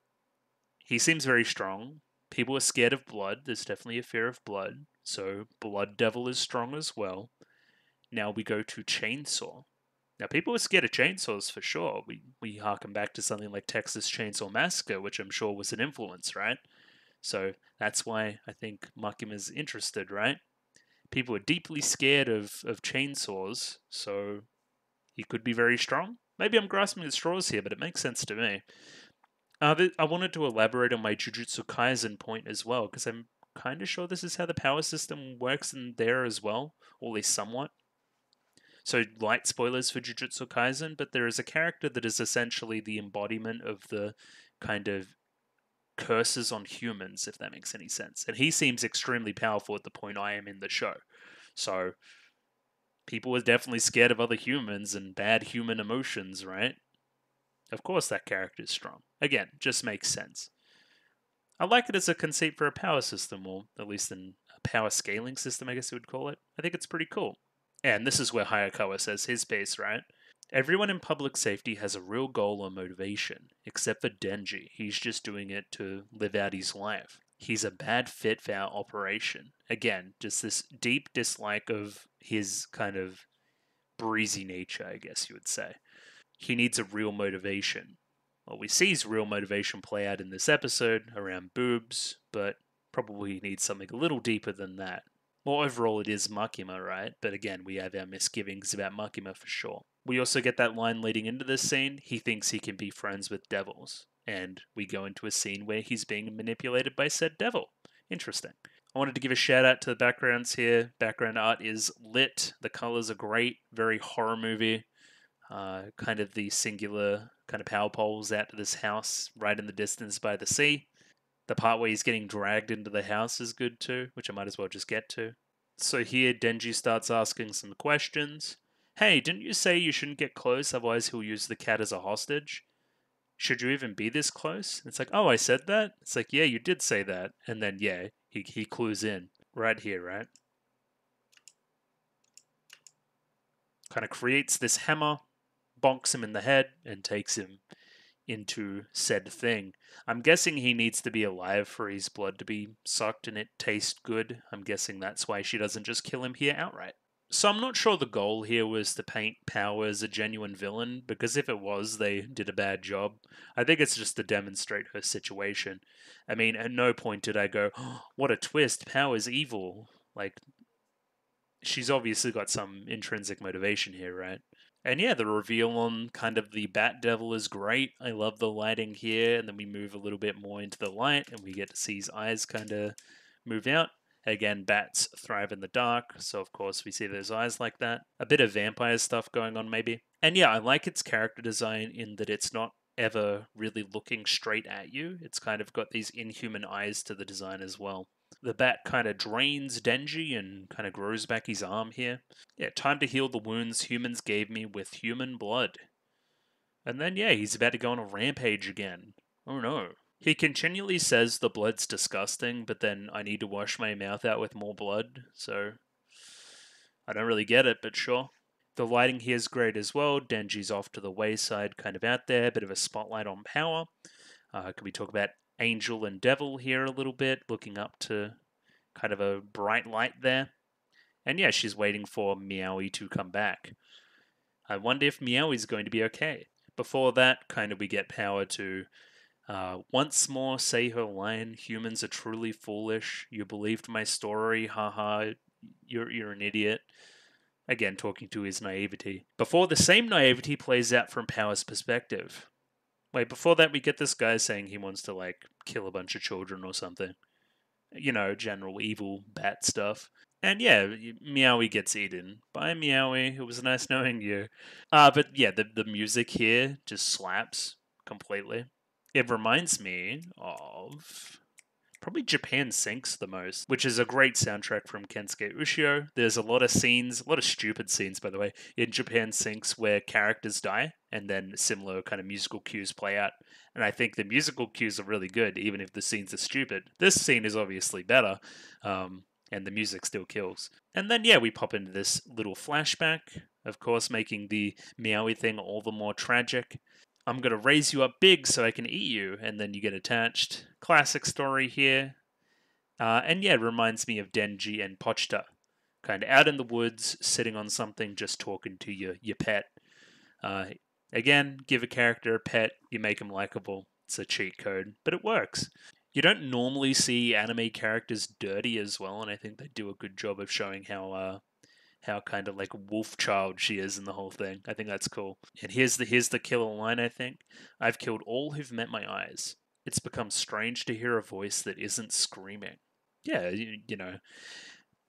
he seems very strong. People are scared of blood. There's definitely a fear of blood. So, Blood Devil is strong as well. Now we go to chainsaw. Now people were scared of chainsaws for sure. We we harken back to something like Texas Chainsaw Massacre, which I'm sure was an influence, right? So that's why I think Makima is interested, right? People are deeply scared of, of chainsaws, so he could be very strong. Maybe I'm grasping at straws here, but it makes sense to me. Uh, I wanted to elaborate on my Jujutsu Kaisen point as well, because I'm kind of sure this is how the power system works in there as well, or at least somewhat. So, light spoilers for Jujutsu Kaisen, but there is a character that is essentially the embodiment of the kind of curses on humans, if that makes any sense. And he seems extremely powerful at the point I am in the show. So, people are definitely scared of other humans and bad human emotions, right? Of course, that character is strong. Again, just makes sense. I like it as a conceit for a power system, or at least a power scaling system, I guess you would call it. I think it's pretty cool. And this is where Hayakawa says his piece, right? Everyone in public safety has a real goal or motivation, except for Denji. He's just doing it to live out his life. he's a bad fit for our operation. Again, just this deep dislike of his kind of breezy nature, I guess you would say. He needs a real motivation. Well, we see his real motivation play out in this episode around boobs, but probably he needs something a little deeper than that. Well, overall, it is Makima, right? But again, we have our misgivings about Makima for sure. We also get that line leading into this scene. He thinks he can be friends with devils. And we go into a scene where he's being manipulated by said devil. Interesting. I wanted to give a shout out to the backgrounds here. Background art is lit. The colors are great. Very horror movie. Uh, kind of the singular kind of power poles out to this house right in the distance by the sea. The part where he's getting dragged into the house is good too, which I might as well just get to. So here, Denji starts asking some questions. Hey, didn't you say you shouldn't get close, otherwise he'll use the cat as a hostage? Should you even be this close? It's like, oh, I said that? It's like, yeah, you did say that. And then, yeah, he, he clues in right here, right? Kind of creates this hammer, bonks him in the head, and takes him into said thing. I'm guessing he needs to be alive for his blood to be sucked and it taste good. I'm guessing that's why she doesn't just kill him here outright. So I'm not sure the goal here was to paint Power as a genuine villain, because if it was, they did a bad job. I think it's just to demonstrate her situation. I mean, at no point did I go, oh, what a twist, Power's evil. Like, she's obviously got some intrinsic motivation here, right? And yeah, the reveal on kind of the Bat Devil is great. I love the lighting here, and then we move a little bit more into the light, and we get to see his eyes kind of move out. Again, bats thrive in the dark, so of course we see those eyes like that. A bit of vampire stuff going on, maybe. And yeah, I like its character design in that it's not ever really looking straight at you. It's kind of got these inhuman eyes to the design as well. The bat kind of drains Denji and kind of grows back his arm here. Yeah, time to heal the wounds humans gave me with human blood. And then, yeah, he's about to go on a rampage again. Oh no. He continually says the blood's disgusting, but then I need to wash my mouth out with more blood, so I don't really get it, but sure. The lighting here is great as well. Denji's off to the wayside, kind of out there, bit of a spotlight on power. Uh, can we talk about angel and devil here a little bit, looking up to kind of a bright light there. And yeah, she's waiting for Meowie to come back. I wonder if Meowie's going to be okay. Before that, kind of we get power to uh, once more say her line, humans are truly foolish. You believed my story, haha, you're, you're an idiot. Again, talking to his naivety. Before the same naivety plays out from Power's perspective. Wait, before that, we get this guy saying he wants to like kill a bunch of children or something. You know, general evil bat stuff. And yeah, Meowie gets eaten. Bye, Meowie. It was nice knowing you. Uh, but yeah, the, the music here just slaps completely. It reminds me of probably Japan Sinks the most, which is a great soundtrack from Kensuke Ushio. There's a lot of scenes, a lot of stupid scenes, by the way, in Japan Sinks where characters die and then similar kind of musical cues play out. And I think the musical cues are really good, even if the scenes are stupid. This scene is obviously better, um, and the music still kills. And then, yeah, we pop into this little flashback, of course, making the Meowie thing all the more tragic. I'm going to raise you up big so I can eat you, and then you get attached. Classic story here. Uh, and yeah, it reminds me of Denji and Pochita. Kind of out in the woods, sitting on something, just talking to your, your pet. Uh, again, give a character a pet, you make them likable. It's a cheat code, but it works. You don't normally see anime characters dirty as well, and I think they do a good job of showing how uh, how kind of like wolf child she is in the whole thing. I think that's cool. And here's the here's the killer line. I think I've killed all who've met my eyes. It's become strange to hear a voice that isn't screaming. Yeah, you, you know,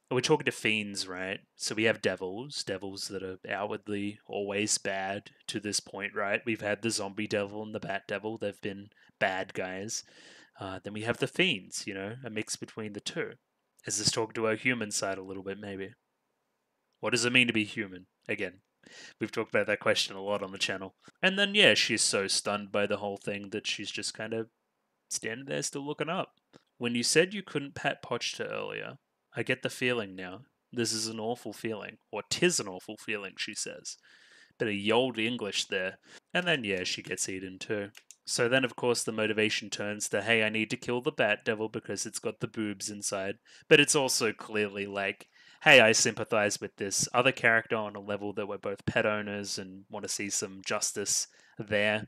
we're talking to fiends, right? So we have devils, devils that are outwardly always bad to this point, right? We've had the zombie devil and the bat devil; they've been bad guys. Uh, then we have the fiends, you know, a mix between the two. Is this talking to our human side a little bit, maybe? What does it mean to be human? Again, we've talked about that question a lot on the channel. And then, yeah, she's so stunned by the whole thing that she's just kind of standing there still looking up. When you said you couldn't pat Pochita earlier, I get the feeling now. This is an awful feeling. Or tis an awful feeling, she says. Bit of old English there. And then, yeah, she gets eaten too. So then, of course, the motivation turns to, hey, I need to kill the Bat Devil because it's got the boobs inside. But it's also clearly like, hey, I sympathize with this other character on a level that we're both pet owners and want to see some justice there.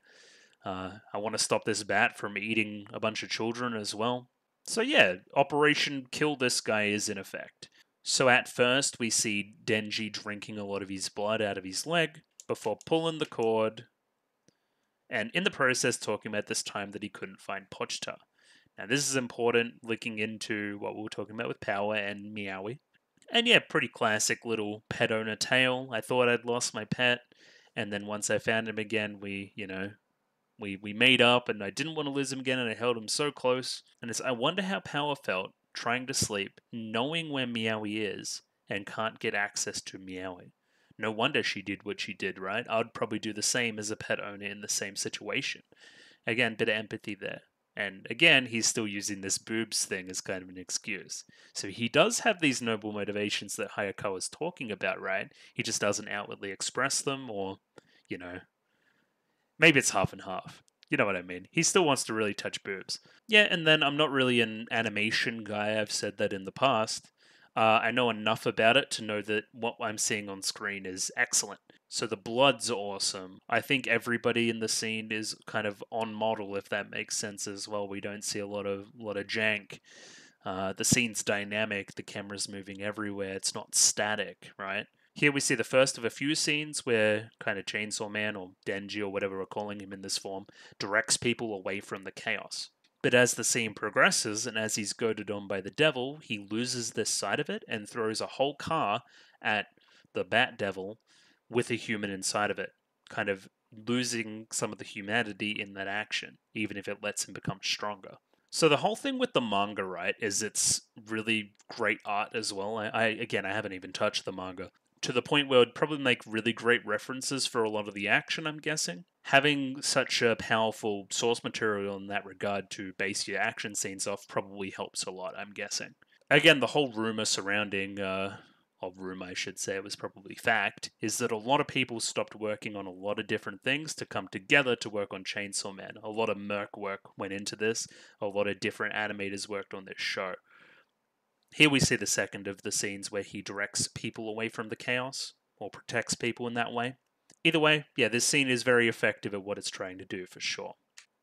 Uh, I want to stop this bat from eating a bunch of children as well. So, yeah, Operation Kill This Guy is in effect. So, at first, we see Denji drinking a lot of his blood out of his leg before pulling the cord, and in the process, talking about this time that he couldn't find Pochita. Now, this is important, linking into what we were talking about with Power and Meowie. And yeah, pretty classic little pet owner tale. I thought I'd lost my pet, and then once I found him again, we, you know, we we made up, and I didn't want to lose him again, and I held him so close. And it's I wonder how Power felt trying to sleep, knowing where Meowie is, and can't get access to Meowie. No wonder she did what she did, right? I'd probably do the same as a pet owner in the same situation. Again, bit of empathy there. And again, he's still using this boobs thing as kind of an excuse. So he does have these noble motivations that Hayakawa is talking about, right? He just doesn't outwardly express them, or, you know, maybe it's half and half. You know what I mean? He still wants to really touch boobs. Yeah, and then I'm not really an animation guy. I've said that in the past. Uh, I know enough about it to know that what I'm seeing on screen is excellent. So the blood's awesome. I think everybody in the scene is kind of on model, if that makes sense as well. We don't see a lot of lot of jank. Uh, the scene's dynamic. The camera's moving everywhere. It's not static, right? Here we see the first of a few scenes where kind of Chainsaw Man or Denji or whatever we're calling him in this form directs people away from the chaos. But as the scene progresses and as he's goaded on by the devil, he loses this side of it and throws a whole car at the Bat Devil with a human inside of it, kind of losing some of the humanity in that action, even if it lets him become stronger. So the whole thing with the manga, right, is it's really great art as well. I, I again, I haven't even touched the manga to the point where it would probably make really great references for a lot of the action. I'm guessing having such a powerful source material in that regard to base your action scenes off probably helps a lot. I'm guessing. Again, the whole rumor surrounding uh, of room, I should say, it was probably fact, is that a lot of people stopped working on a lot of different things to come together to work on Chainsaw Man. A lot of Merc work went into this, a lot of different animators worked on this show. Here we see the second of the scenes where he directs people away from the chaos, or protects people in that way. Either way, yeah, this scene is very effective at what it's trying to do for sure.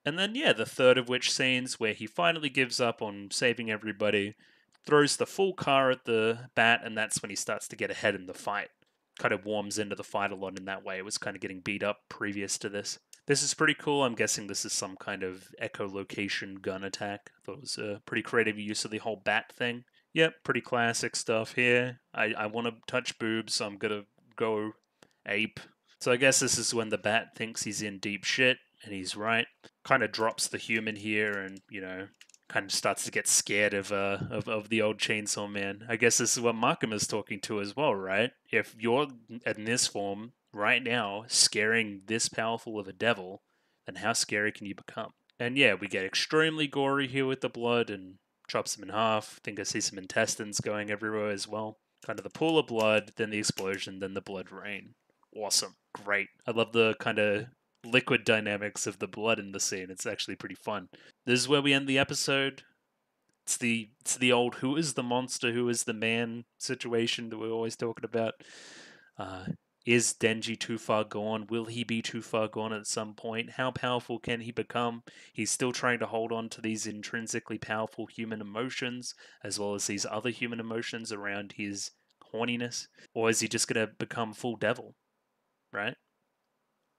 And then, yeah, the third of which scenes where he finally gives up on saving everybody throws the full car at the bat, and that's when he starts to get ahead in the fight. Kind of warms into the fight a lot in that way. It was kind of getting beat up previous to this. This is pretty cool. I'm guessing this is some kind of echolocation gun attack. I thought it was a pretty creative use of the whole bat thing. Yep, pretty classic stuff here. I, I want to touch boobs, so I'm going to go ape. So I guess this is when the bat thinks he's in deep shit, and he's right. Kind of drops the human here and, you know, kind of starts to get scared of uh of, of the old chainsaw man. I guess this is what Makima is talking to as well, right? If you're in this form right now, scaring this powerful of a devil, then how scary can you become? And yeah, we get extremely gory here with the blood and chops him in half. I think I see some intestines going everywhere as well. Kind of the pool of blood, then the explosion, then the blood rain. Awesome. Great. I love the kind of liquid dynamics of the blood in the scene. It's actually pretty fun. This is where we end the episode. It's the it's the old who is the monster, who is the man situation that we're always talking about. Uh, is Denji too far gone? Will he be too far gone at some point? How powerful can he become? He's still trying to hold on to these intrinsically powerful human emotions, as well as these other human emotions around his horniness. Or is he just going to become full devil? Right?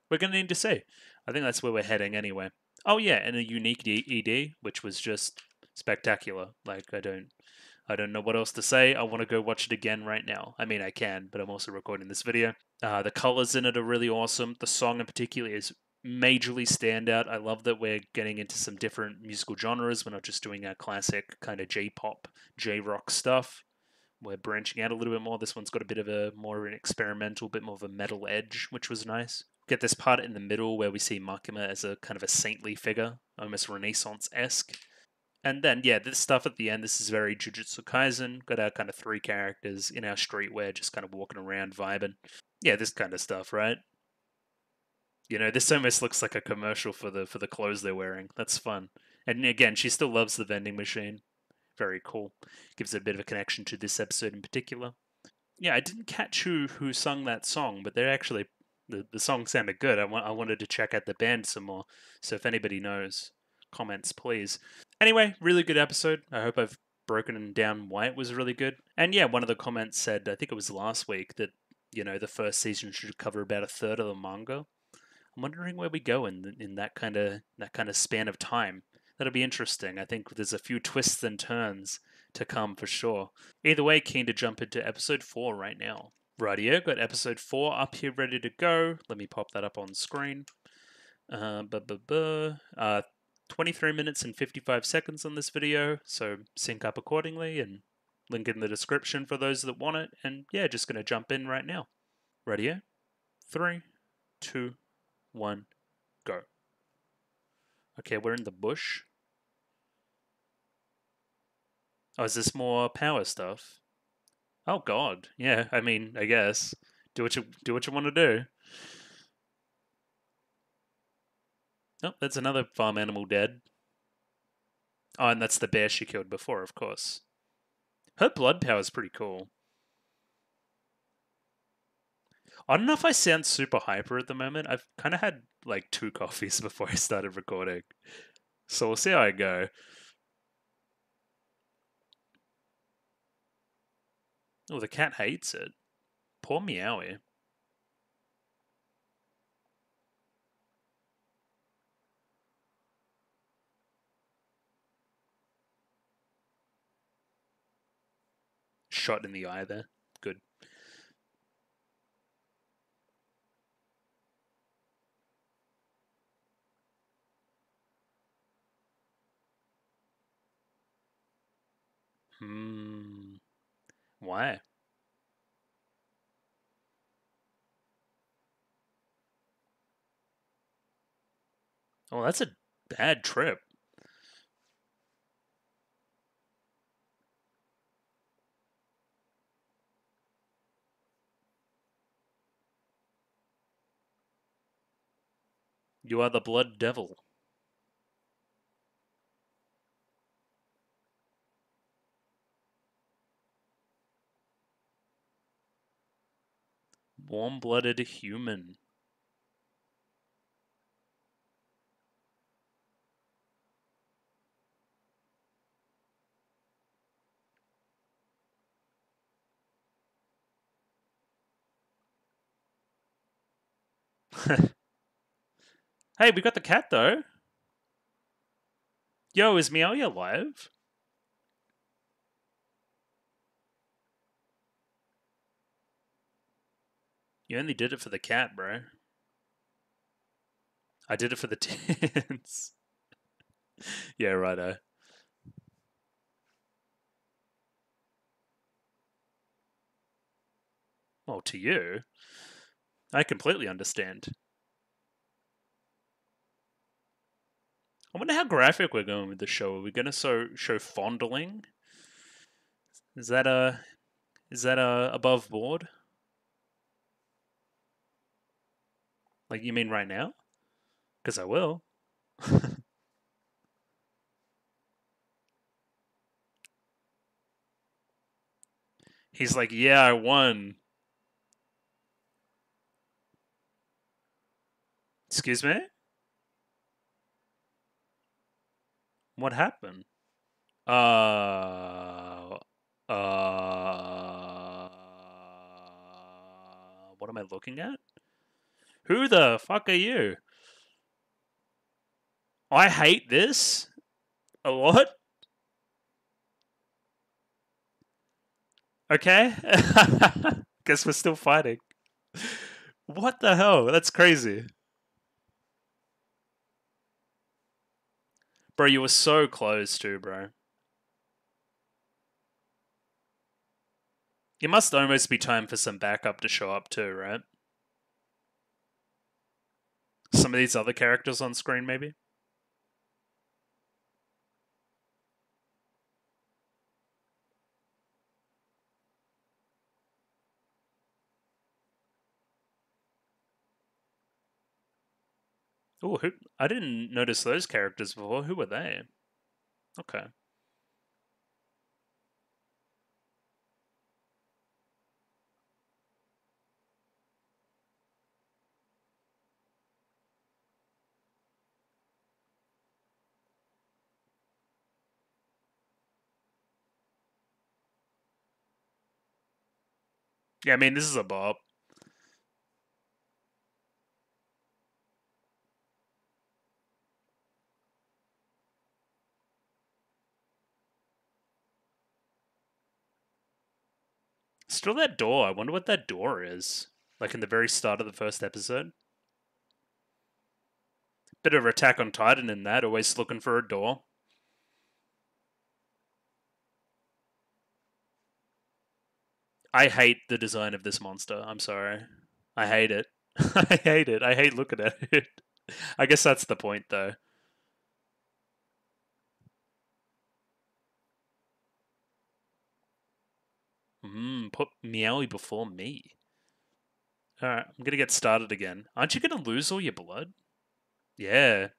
we're going to need to see. I think that's where we're heading anyway. Oh yeah, and a unique ED, which was just spectacular. Like I don't, I don't know what else to say. I want to go watch it again right now. I mean, I can, but I'm also recording this video. Uh, the colors in it are really awesome. The song in particular is majorly standout. I love that we're getting into some different musical genres. We're not just doing our classic kind of J-pop, J-rock stuff. We're branching out a little bit more. This one's got a bit of a more of an experimental, bit more of a metal edge, which was nice get this part in the middle where we see Makima as a kind of a saintly figure, almost Renaissance esque. And then, yeah, this stuff at the end, this is very Jujutsu Kaisen. Got our kind of three characters in our streetwear, just kind of walking around, vibing. Yeah, this kind of stuff, right? You know, this almost looks like a commercial for the for the clothes they're wearing. That's fun. And again, she still loves the vending machine. Very cool. Gives a bit of a connection to this episode in particular. Yeah, I didn't catch who who sung that song, but they're actually the, the song sounded good. I, wa- I wanted to check out the band some more. So if anybody knows, comments please. Anyway, really good episode. I hope I've broken down why it was really good. And yeah, one of the comments said, I think it was last week, that you know the first season should cover about a third of the manga. I'm wondering where we go in in that kind of that kind of span of time. That'll be interesting. I think there's a few twists and turns to come for sure. Either way, keen to jump into episode four right now. Rightio, got episode four up here ready to go. Let me pop that up on screen. Uh, uh 23 minutes and 55 seconds on this video, so sync up accordingly and link in the description for those that want it. And yeah, just gonna jump in right now. Ready? Three, two, one, go. Okay, we're in the bush. Oh, is this more power stuff? Oh God, yeah. I mean, I guess do what you do what you want to do. Oh, that's another farm animal dead. Oh, and that's the bear she killed before, of course. Her blood power is pretty cool. I don't know if I sound super hyper at the moment. I've kind of had like two coffees before I started recording. So we'll see how I go. Oh, the cat hates it. Poor Meowie. Shot in the eye there. Good. Hmm. Why? Oh, that's a bad trip. You are the blood devil. Warm blooded human. hey, we got the cat though. Yo, is Meowie alive? You only did it for the cat, bro. I did it for the tins. yeah, righto. Well, to you, I completely understand. I wonder how graphic we're going with the show. Are we going to show show fondling? Is that a is that a above board? Like you mean right now? Because I will. He's like, yeah, I won. Excuse me? What happened? Uh, uh, what am I looking at? Who the fuck are you? I hate this a lot. Okay. Guess we're still fighting. What the hell? That's crazy. Bro, you were so close too, bro. It must almost be time for some backup to show up too, right? Some of these other characters on screen, maybe? Oh, who? I didn't notice those characters before. Who were they? Okay. Yeah, I mean, this is a bop. Still that door. I wonder what that door is. Like in the very start of the first episode. Bit of Attack on Titan in that, always looking for a door. I hate the design of this monster. I'm sorry. I hate it. I hate it. I hate looking at it. I guess that's the point, though. Hmm, put Meowie before me. Alright, I'm gonna get started again. Aren't you gonna lose all your blood? Yeah.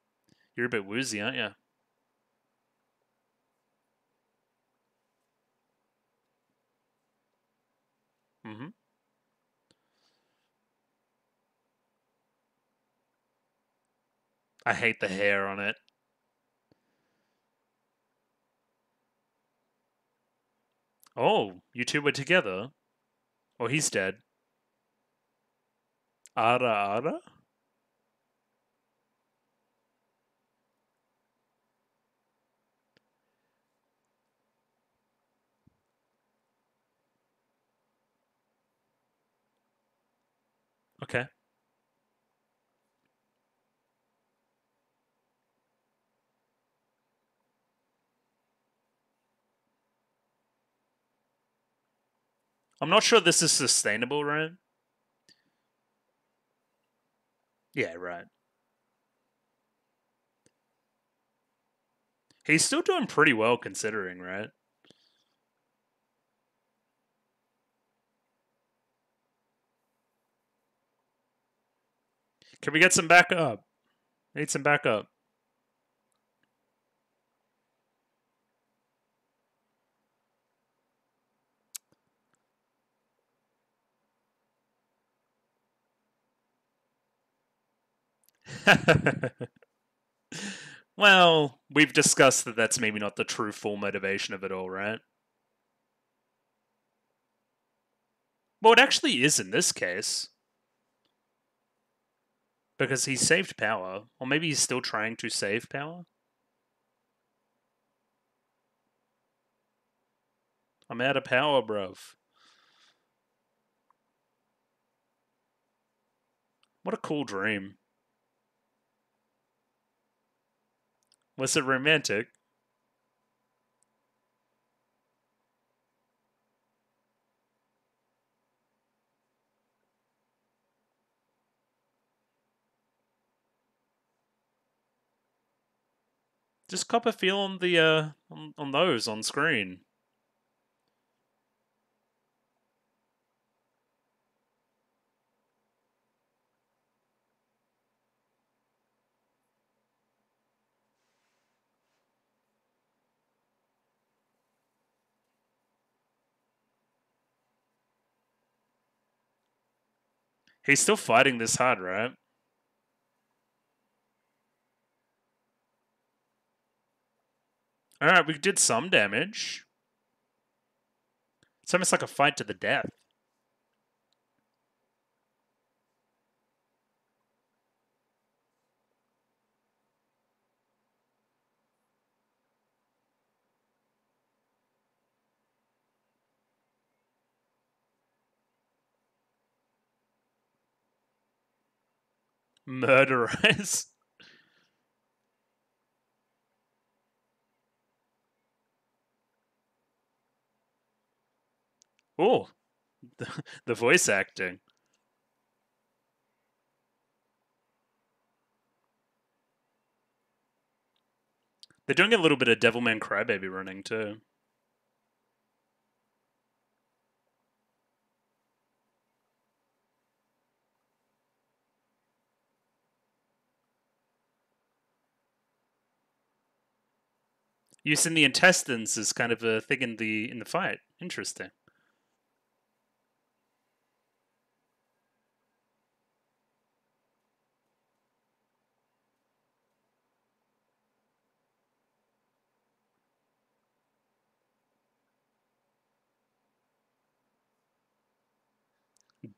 You're a bit woozy, aren't you? Mm-hmm. I hate the hair on it. Oh, you two were together? Oh, he's dead. Ara Ara? Okay. I'm not sure this is sustainable, right? Yeah, right. He's still doing pretty well considering, right? Can we get some backup? Need some backup. well, we've discussed that that's maybe not the true full motivation of it all, right? Well, it actually is in this case. Because he saved power. Or maybe he's still trying to save power? I'm out of power, bruv. What a cool dream. Was it romantic? Just cop a feel on the uh on, on those on screen. He's still fighting this hard, right? Alright, we did some damage. It's almost like a fight to the death. Murderers. Oh, the, the voice acting. They're doing a little bit of Devilman Crybaby running too. Using the intestines is kind of a thing in the in the fight. Interesting.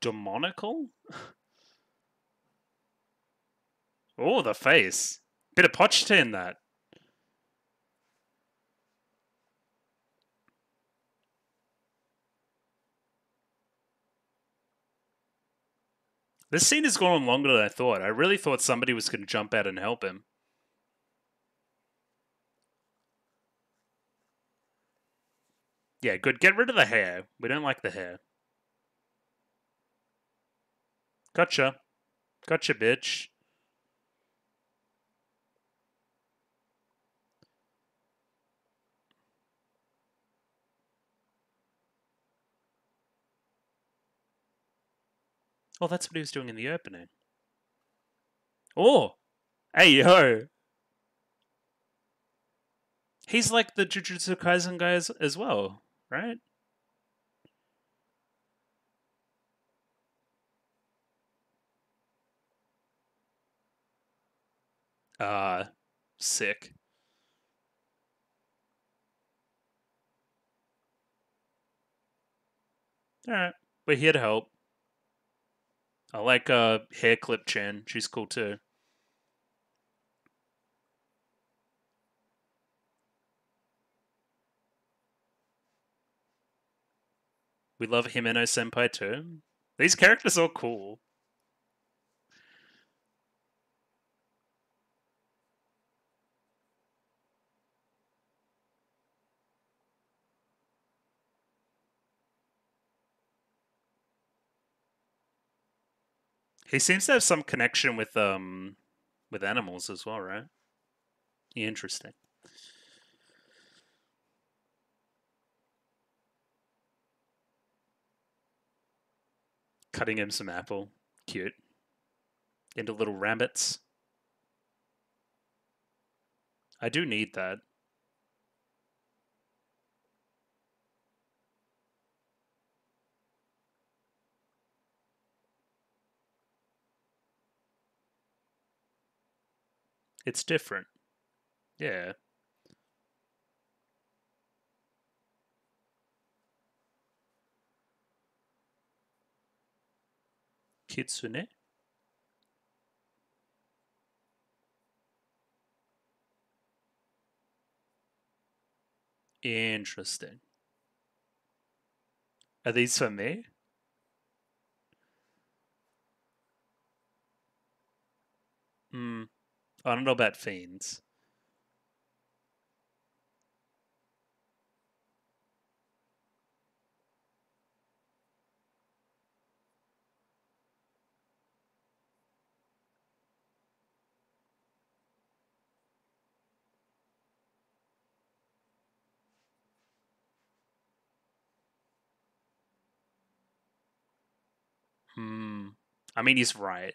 Demonical? oh, the face. Bit of Pochita in that. This scene has gone on longer than I thought. I really thought somebody was going to jump out and help him. Yeah, good. Get rid of the hair. We don't like the hair. Gotcha. Gotcha, bitch. Oh, that's what he was doing in the opening. Oh! Hey, yo! He's like the Jujutsu Kaisen guy as, well, right? Uh, sick. Alright, we're here to help. I like uh, Hair Clip Chan. She's cool too. We love Himeno Senpai too. These characters are cool. He seems to have some connection with um with animals as well, right? Interesting. Cutting him some apple. Cute. Into little rabbits. I do need that. It's different. Yeah. Kitsune? Interesting. Are these for me? Hmm. I don't know about fiends. Hmm. I mean, he's right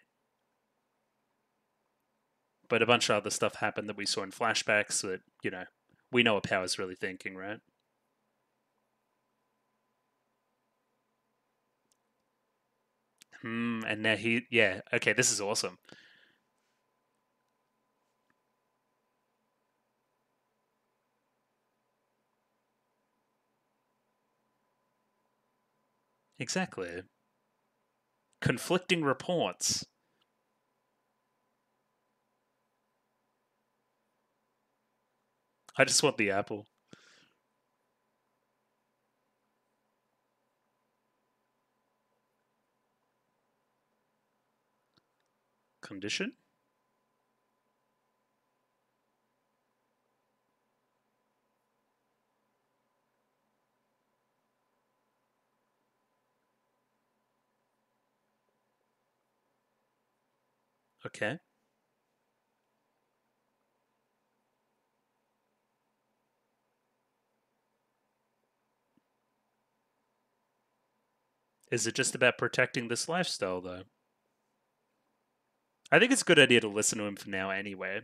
but a bunch of other stuff happened that we saw in flashbacks that you know we know what Power's really thinking, right? Hmm, and now he, yeah, okay, this is awesome. Exactly. Conflicting reports. I just want the apple. Condition? Okay. Is it just about protecting this lifestyle, though? I think it's a good idea to listen to him for now, anyway.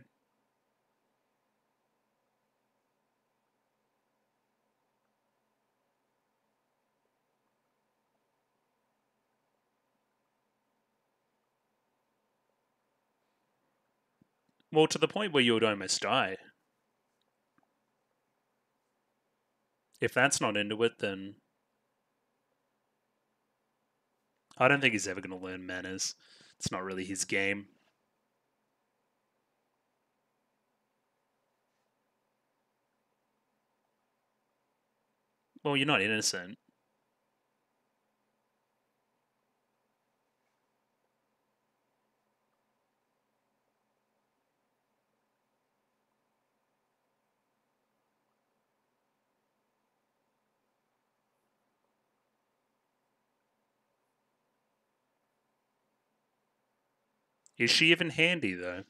Well, to the point where you would almost die. If that's not into it, then I don't think he's ever going to learn manners. It's not really his game. Well, you're not innocent. Is she even handy, though?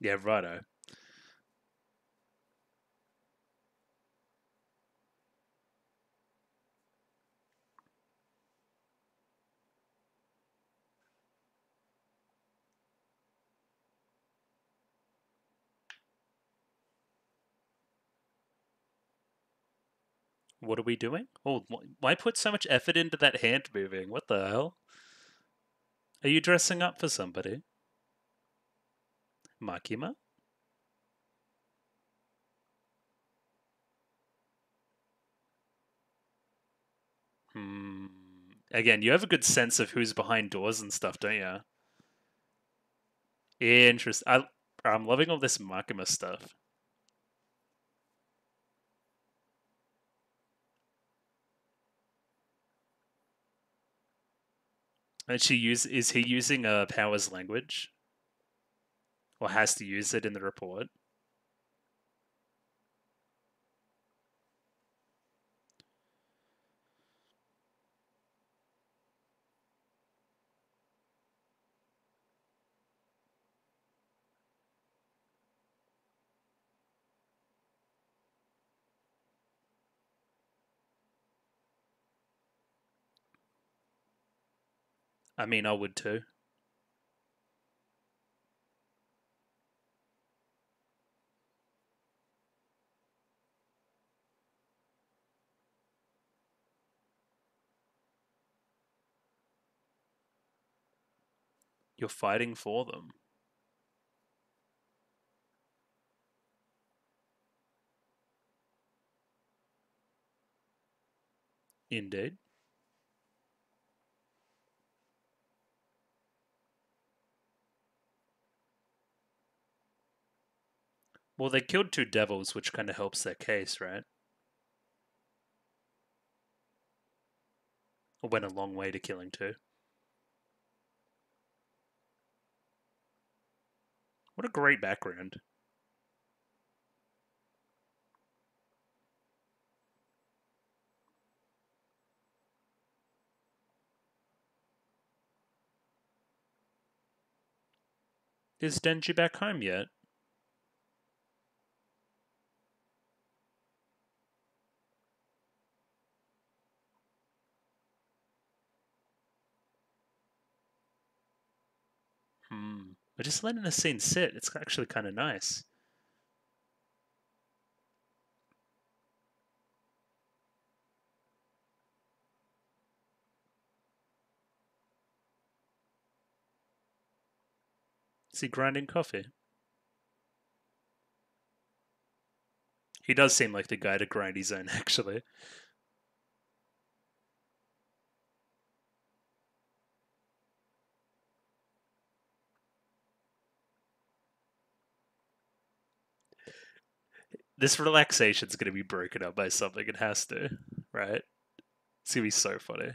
Yeah, righto. What are we doing? Oh, why put so much effort into that hand moving? What the hell? Are you dressing up for somebody? Makima? Hmm. Again, you have a good sense of who's behind doors and stuff, don't you? Interesting. I, I'm loving all this Makima stuff. And she use is he using a uh, powers language? Or has to use it in the report? I mean, I would too. You're fighting for them. Indeed. Well, they killed two devils, which kind of helps their case, right? Or went a long way to killing two. What a great background. Is Denji back home yet? Hmm. But just letting the scene sit, it's actually kind of nice. Is he grinding coffee? He does seem like the guy to grind his own, actually. This relaxation is going to be broken up by something. It has to, right? It's going to be so funny.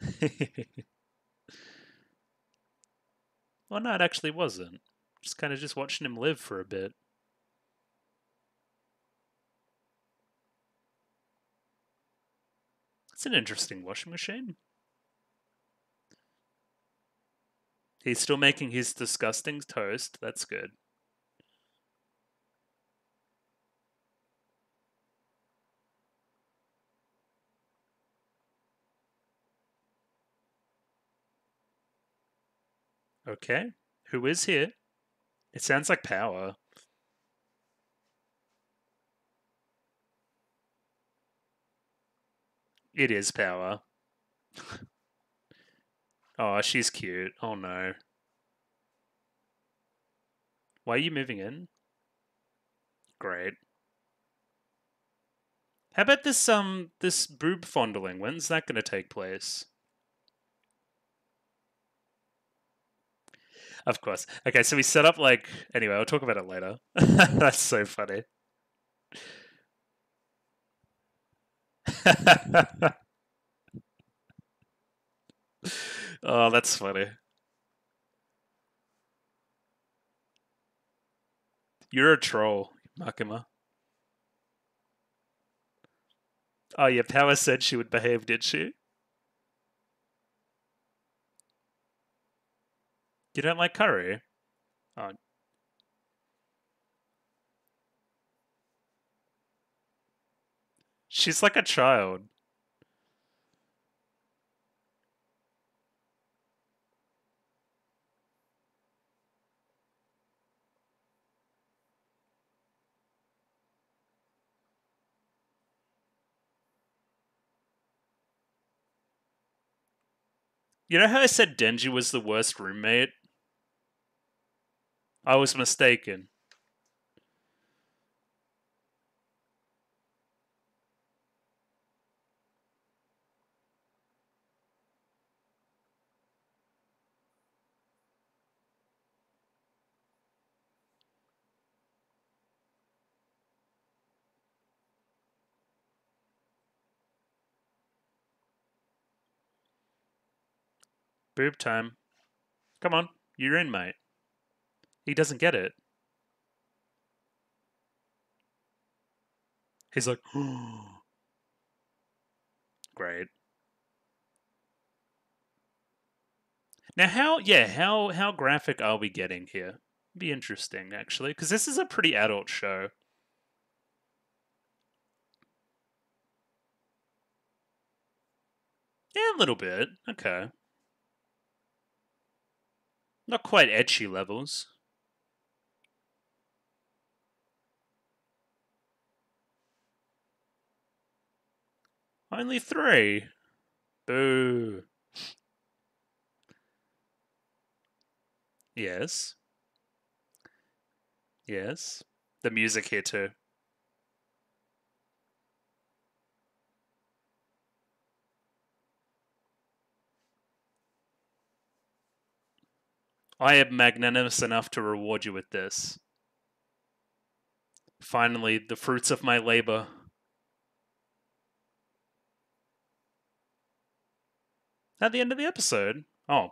well, no, it actually wasn't. Just kind of just watching him live for a bit. It's an interesting washing machine. He's still making his disgusting toast. That's good. Okay. Who is here? It sounds like power. It is power. oh, she's cute. Oh no. Why are you moving in? Great. How about this um this boob fondling? When's that going to take place? Of course. Okay, so we set up like anyway, I'll talk about it later. That's so funny. Oh, that's funny. You're a troll, Makima. Oh yeah, Power said she would behave, did she? You don't like curry? Oh. She's like a child. You know how I said Denji was the worst roommate? I was mistaken. Boob time. Come on, you're in, mate. He doesn't get it. He's like, great. Now, how, yeah, how, how graphic are we getting here? Be interesting, actually, because this is a pretty adult show. Yeah, a little bit. Okay. Not quite ecchi levels. Only three. Boo. Yes. Yes. The music here too. I am magnanimous enough to reward you with this. Finally, the fruits of my labor. At the end of the episode. Oh.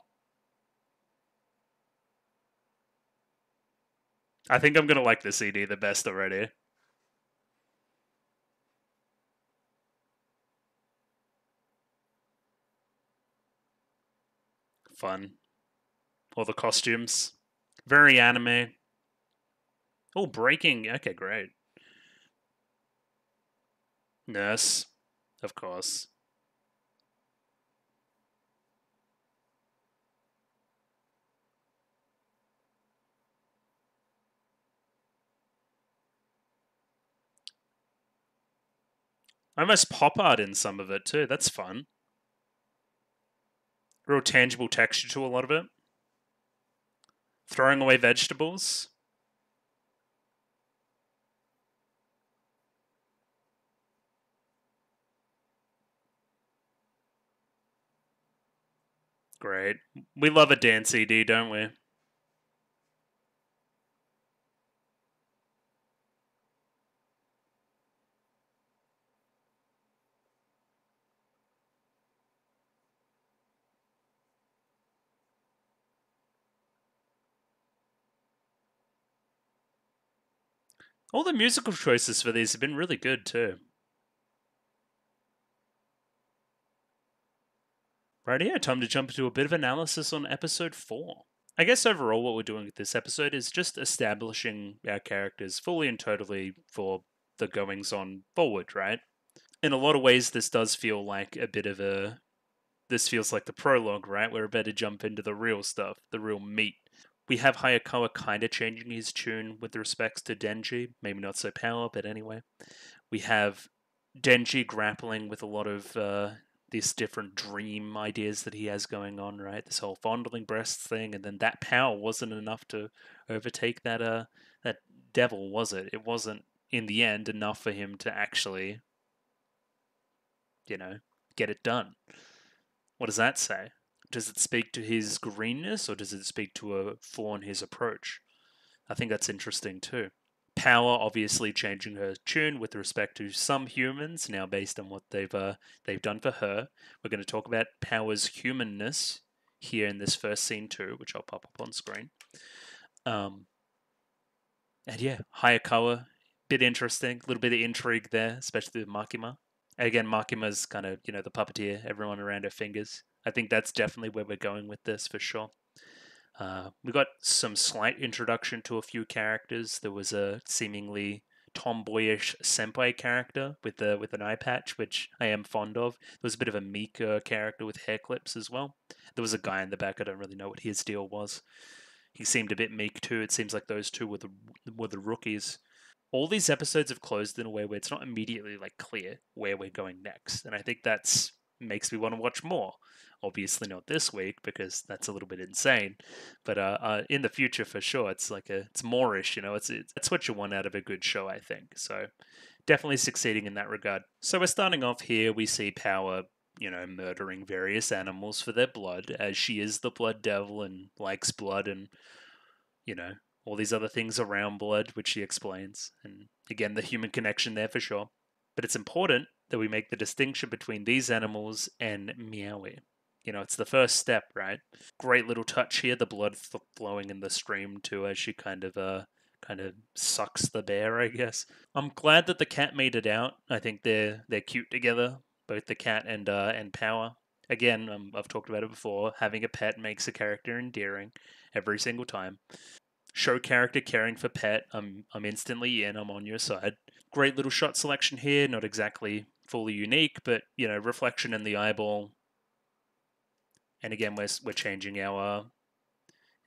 I think I'm gonna like the ED the best already. Fun. All the costumes. Very anime. Oh, breaking. Okay, great. Nurse, of course. I almost pop art in some of it too. That's fun. Real tangible texture to a lot of it. Throwing away vegetables. Great. We love a dance ED, don't we? All the musical choices for these have been really good too. Right here, time to jump into a bit of analysis on episode 4. I guess overall, what we're doing with this episode is just establishing our characters fully and totally for the goings on forward, right? In a lot of ways, this does feel like a bit of a. This feels like the prologue, right? We're about to jump into the real stuff, the real meat We have Hayakawa kind of changing his tune with respects to Denji, maybe not so power, but anyway. We have Denji grappling with a lot of uh, this different dream ideas that he has going on, right? This whole fondling breasts thing, and then that power wasn't enough to overtake that uh that devil, was it? It wasn't in the end enough for him to actually, you know, get it done. What does that say? Does it speak to his greenness, or does it speak to a flaw in his approach? I think that's interesting too. Power obviously changing her tune with respect to some humans now based on what they've uh, they've done for her. We're going to talk about Power's humanness here in this first scene too, which I'll pop up on screen. Um, and yeah, Hayakawa, bit interesting, a little bit of intrigue there, especially with Makima. again, Makima's kind of you know the puppeteer, everyone around her fingers. I think that's definitely where we're going with this for sure. Uh, we got some slight introduction to a few characters. There was a seemingly tomboyish senpai character with the with an eye patch, which I am fond of. There was a bit of a Mika character with hair clips as well. There was a guy in the back. I don't really know what his deal was. He seemed a bit meek too. It seems like those two were the were the rookies. All these episodes have closed in a way where it's not immediately like clear where we're going next, and I think that's makes me want to watch more. Obviously, not this week because that's a little bit insane, but uh, uh, in the future for sure, it's like a it's moreish. You know, it's it's what you want out of a good show, I think. So definitely succeeding in that regard. So we're starting off here. We see Power, you know, murdering various animals for their blood, as she is the blood devil and likes blood, and you know all these other things around blood, which she explains. And again, the human connection there for sure. But it's important that we make the distinction between these animals and Meowie. You know, it's the first step, right? Great little touch here, the blood flowing in the stream too, as she kind of uh kind of sucks the bear, I guess. I'm glad that the cat made it out. I think they're they're cute together, both the cat and uh and Power. Again, um, I've talked about it before. Having a pet makes a character endearing every single time. Show character caring for pet. I'm I'm instantly in. I'm on your side. Great little shot selection here. Not exactly fully unique, but you know, reflection in the eyeball. And again, we're we're changing our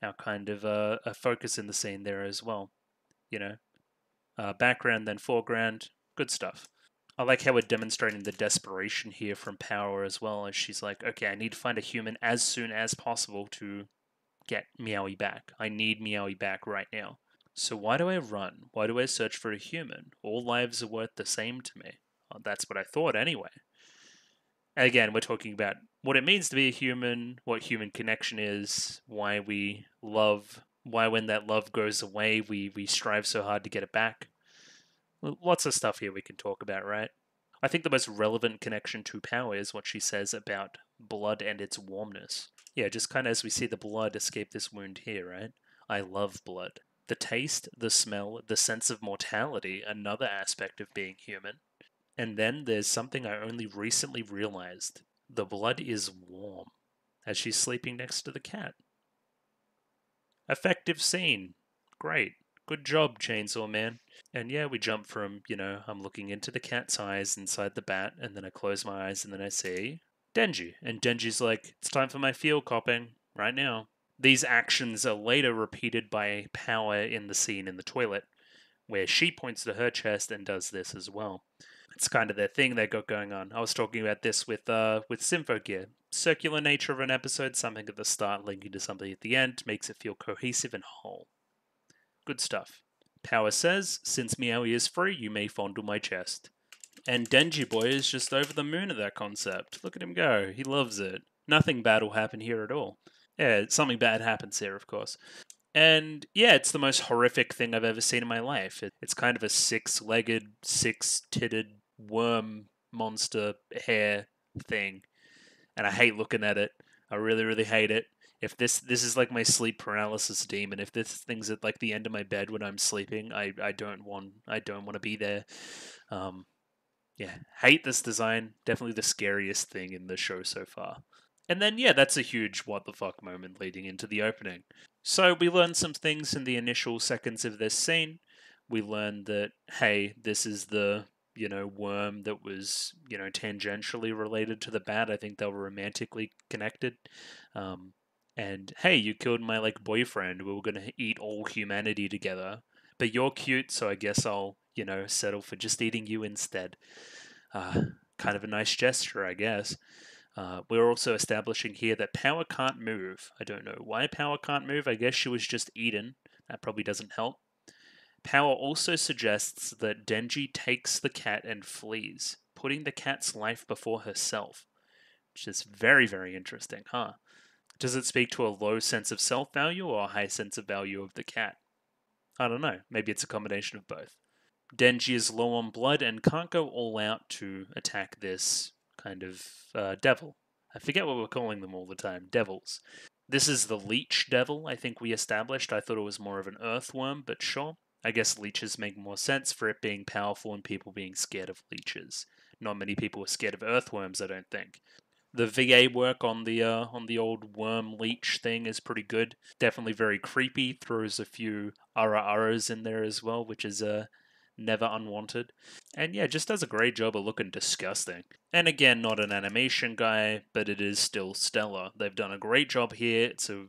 our kind of uh, a focus in the scene there as well. You know, uh, background then foreground, good stuff. I like how we're demonstrating the desperation here from Power as well, as she's like, okay, I need to find a human as soon as possible to get Meowie back. I need Meowie back right now. So why do I run? Why do I search for a human? All lives are worth the same to me. Well, that's what I thought anyway. Again, we're talking about what it means to be a human, what human connection is, why we love, why when that love goes away, we, we strive so hard to get it back. Lots of stuff here we can talk about, right? I think the most relevant connection to power is what she says about blood and its warmness. Yeah, just kind of as we see the blood escape this wound here, right? I love blood. The taste, the smell, the sense of mortality, another aspect of being human. And then there's something I only recently realized the blood is warm as she's sleeping next to the cat. Effective scene. Great. Good job, Chainsaw Man. And yeah, we jump from, you know, I'm looking into the cat's eyes inside the bat, and then I close my eyes, and then I see Denji. And Denji's like, it's time for my field copping right now. These actions are later repeated by Power in the scene in the toilet, where she points to her chest and does this as well. It's kind of their thing they got going on. I was talking about this with uh with Symphogear. Circular nature of an episode, something at the start linking to something at the end, makes it feel cohesive and whole. Good stuff. Power says, since Meowie is free, you may fondle my chest. And Denji Boy is just over the moon at that concept. Look at him go. He loves it. Nothing bad will happen here at all. Yeah, something bad happens here, of course. And yeah, it's the most horrific thing I've ever seen in my life. It's kind of a six legged, six titted worm monster hair thing. And I hate looking at it. I really, really hate it. If this this is like my sleep paralysis demon, if this thing's at like the end of my bed when I'm sleeping, I, I don't want I don't want to be there. Um, yeah, hate this design. Definitely the scariest thing in the show so far. And then, yeah, that's a huge what the fuck moment leading into the opening. So we learned some things in the initial seconds of this scene. We learned that, hey, this is the, you know, worm that was, you know, tangentially related to the bat. I think they were romantically connected. Um, And hey, you killed my like boyfriend. We were gonna eat all humanity together, but you're cute, so I guess I'll you know settle for just eating you instead. Uh, kind of a nice gesture, I guess. Uh, we're also establishing here that Power can't move. I don't know why Power can't move. I guess she was just eaten. That probably doesn't help. Power also suggests that Denji takes the cat and flees, putting the cat's life before herself, which is very, very interesting, huh? Does it speak to a low sense of self value or a high sense of value of the cat? I don't know. Maybe it's a combination of both. Denji is low on blood and can't go all out to attack this kind of uh, devil. I forget what we're calling them all the time devils. This is the leech devil, I think we established. I thought it was more of an earthworm, but sure. I guess leeches make more sense for it being powerful and people being scared of leeches. Not many people are scared of earthworms, I don't think. The VA work on the uh, on the old worm leech thing is pretty good. Definitely very creepy. Throws a few ara aras in there as well, which is uh, never unwanted. And yeah, just does a great job of looking disgusting. And again, not an animation guy, but it is still stellar. They've done a great job here. It's a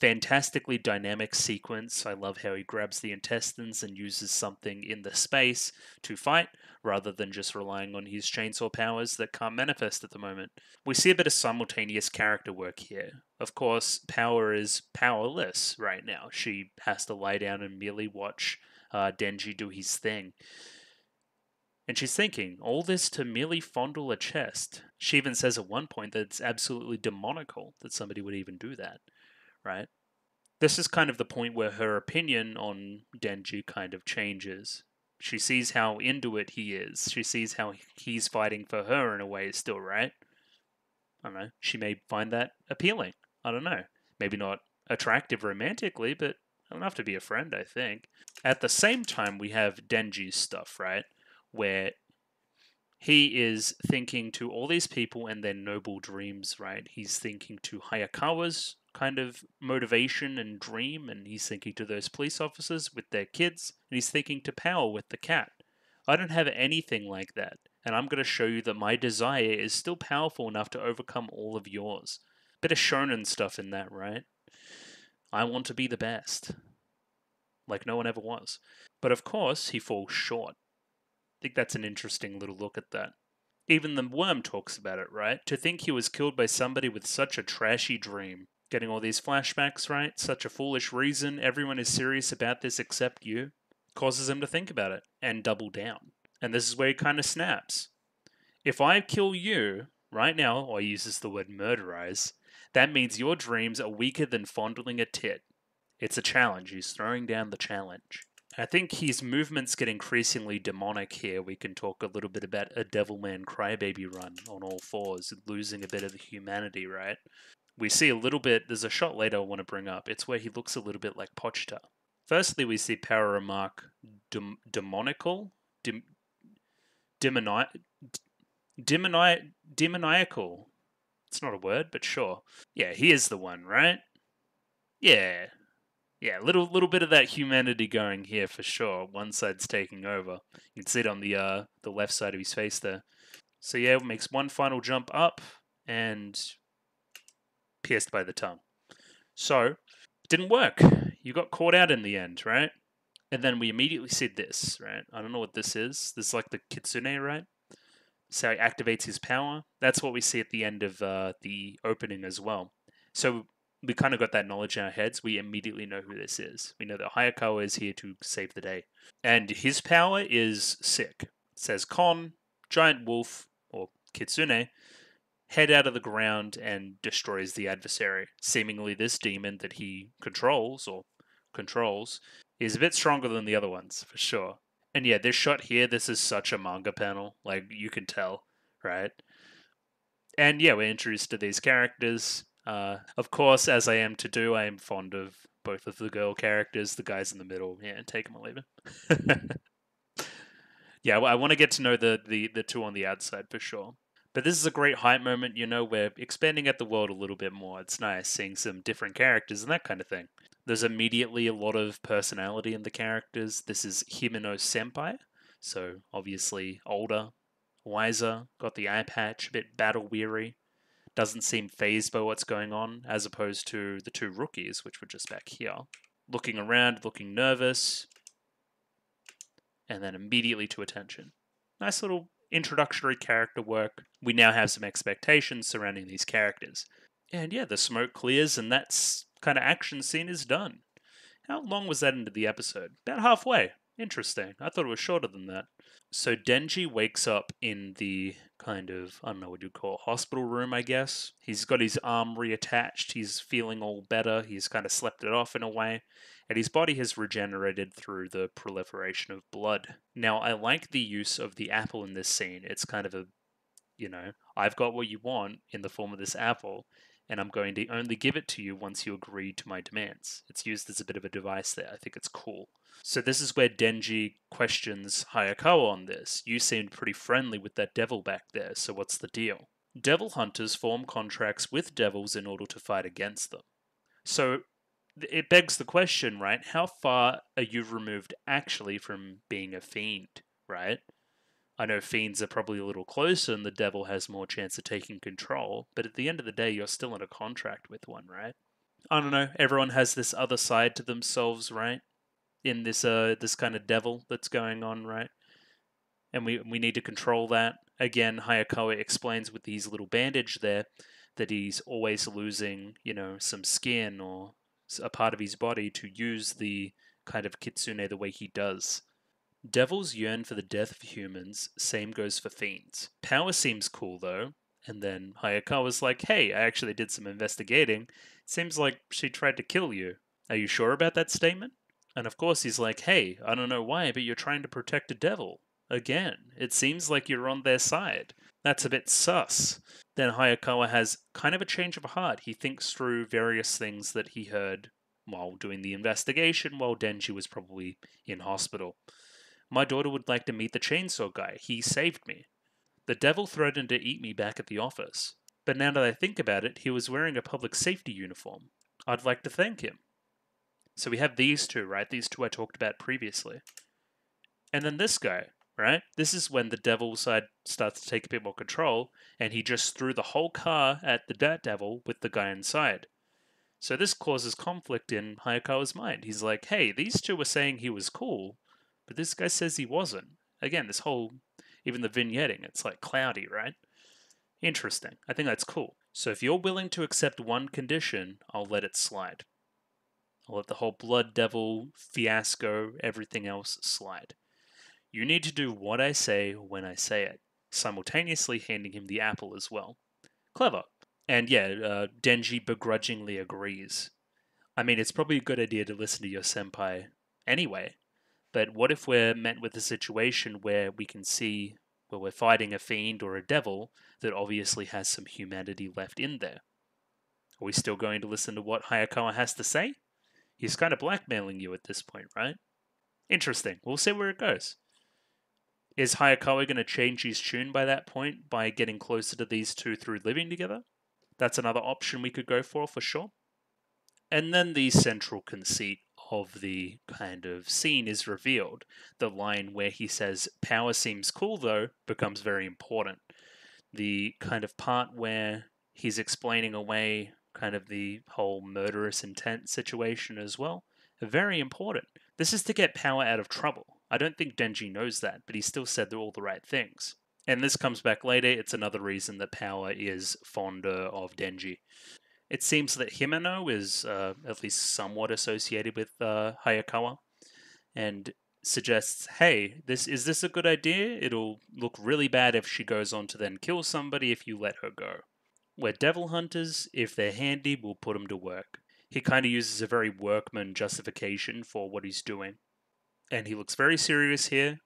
fantastically dynamic sequence. I love how he grabs the intestines and uses something in the space to fight, rather than just relying on his chainsaw powers that can't manifest at the moment. We see a bit of simultaneous character work here. Of course, Power is powerless right now. She has to lie down and merely watch uh, Denji do his thing. And she's thinking, all this to merely fondle a chest. She even says at one point that it's absolutely demonical that somebody would even do that right? This is kind of the point where her opinion on Denji kind of changes. She sees how into it he is. She sees how he's fighting for her in a way still, right? I don't know. She may find that appealing. I don't know. Maybe not attractive romantically, but enough to be a friend, I think. At the same time, we have Denji's stuff, right? Where he is thinking to all these people and their noble dreams, right? He's thinking to Hayakawa's kind of motivation and dream, and he's thinking to those police officers with their kids, and he's thinking to Power with the cat. I don't have anything like that, and I'm going to show you that my desire is still powerful enough to overcome all of yours. Bit of shonen stuff in that, right? I want to be the best. Like no one ever was. But of course, he falls short. I think that's an interesting little look at that. Even the worm talks about it, right? To think he was killed by somebody with such a trashy dream getting all these flashbacks, right? Such a foolish reason. Everyone is serious about this except you. Causes him to think about it and double down. And this is where he kind of snaps. If I kill you right now, or uses the word murderize, that means your dreams are weaker than fondling a tit. It's a challenge. He's throwing down the challenge. I think his movements get increasingly demonic here. We can talk a little bit about a Devilman Crybaby run on all fours, losing a bit of the humanity, right? We see a little bit. There's a shot later I want to bring up. It's where he looks a little bit like Pochita. Firstly, we see Power remark dem- demonical, dim- demoni- demoni- demoniacal. It's not a word, but sure. Yeah, he is the one, right? Yeah, yeah. Little little bit of that humanity going here for sure. One side's taking over. You can see it on the uh the left side of his face there. So yeah, makes one final jump up and pierced by the tongue. So, didn't work. You got caught out in the end, right? And then we immediately said this, right? I don't know what this is. This is like the kitsune, right? So he activates his power. That's what we see at the end of uh, the opening as well. So we kind of got that knowledge in our heads. We immediately know who this is. We know that Hayakawa is here to save the day. And his power is sick. It says Kon, giant wolf, or kitsune, head out of the ground and destroys the adversary. Seemingly, this demon that he controls or controls is a bit stronger than the other ones for sure. And yeah, this shot here, this is such a manga panel. Like you can tell, right? And yeah, we're introduced to these characters. Uh, of course, as I am to do, I am fond of both of the girl characters. The guys in the middle, yeah, take them or leave them. yeah, I want to get to know the, the the two on the outside for sure. But this is a great hype moment, you know, we're expanding at the world a little bit more. It's nice seeing some different characters and that kind of thing. There's immediately a lot of personality in the characters. This is Himeno Senpai, so obviously older, wiser, got the eye patch, a bit battle weary. doesn't seem phased by what's going on, as opposed to the two rookies, which were just back here, looking around, looking nervous, and then immediately to attention. Nice little introductory character work. We now have some expectations surrounding these characters. And yeah, the smoke clears, and that kind of action scene is done. How long was that into the episode? About halfway. Interesting. I thought it was shorter than that. So Denji wakes up in the kind of, I don't know what you'd call it, hospital room, I guess. He's got his arm reattached. He's feeling all better. He's kind of slept it off in a way. And his body has regenerated through the proliferation of blood. Now, I like the use of the apple in this scene. It's kind of a, you know, I've got what you want in the form of this apple and I'm going to only give it to you once you agree to my demands. It's used as a bit of a device there. I think it's cool. So this is where Denji questions Hayakawa on this. You seemed pretty friendly with that devil back there, so what's the deal? Devil hunters form contracts with devils in order to fight against them. So it begs the question, right? How far are you removed actually from being a fiend, right? I know fiends are probably a little closer and the devil has more chance of taking control, but at the end of the day, you're still in a contract with one, right? I don't know. Everyone has this other side to themselves, right? In this uh this kind of devil that's going on, right? And we we need to control that. Again, Hayakawa explains with these little bandage there that he's always losing, you know, some skin or a part of his body to use the kind of kitsune the way he does. Devils yearn for the death of humans, same goes for fiends. Power seems cool though, and then Hayakawa's like, hey, I actually did some investigating. Seems like she tried to kill you. Are you sure about that statement? And of course he's like, hey, I don't know why, but you're trying to protect a devil. Again, it seems like you're on their side. That's a bit sus. Then Hayakawa has kind of a change of heart. He thinks through various things that he heard while doing the investigation while Denji was probably in hospital. My daughter would like to meet the chainsaw guy. He saved me. The devil threatened to eat me back at the office. But now that I think about it, he was wearing a public safety uniform. I'd like to thank him. So we have these two, right? These two I talked about previously. And then this guy, right? This is when the devil side starts to take a bit more control, and he just threw the whole car at the dirt devil with the guy inside. So this causes conflict in Hayakawa's mind. He's like, hey, these two were saying he was cool, but this guy says he wasn't. Again, this whole, even the vignetting, it's like cloudy, right? Interesting. I think that's cool. So if you're willing to accept one condition, I'll let it slide. I'll let the whole Blood Devil fiasco, everything else slide. You need to do what I say when I say it, simultaneously handing him the apple as well. Clever. And yeah, uh, Denji begrudgingly agrees. I mean, it's probably a good idea to listen to your senpai anyway, but what if we're met with a situation where we can see where we're fighting a fiend or a devil that obviously has some humanity left in there? Are we still going to listen to what Hayakawa has to say? He's kind of blackmailing you at this point, right? Interesting. We'll see where it goes. Is Hayakawa going to change his tune by that point by getting closer to these two through living together? That's another option we could go for, for sure. And then the central conceit of the kind of scene is revealed. The line where he says, Power seems cool though, becomes very important. The kind of part where he's explaining away kind of the whole murderous intent situation as well, very important. This is to get Power out of trouble. I don't think Denji knows that, but he still said all the right things. And this comes back later. It's another reason that Power is fonder of Denji. It seems that Himeno is uh, at least somewhat associated with uh, Hayakawa, and suggests, "Hey, this is this a good idea? It'll look really bad if she goes on to then kill somebody if you let her go. We're devil hunters. If they're handy, we'll put them to work." He kind of uses a very workman justification for what he's doing, and he looks very serious here.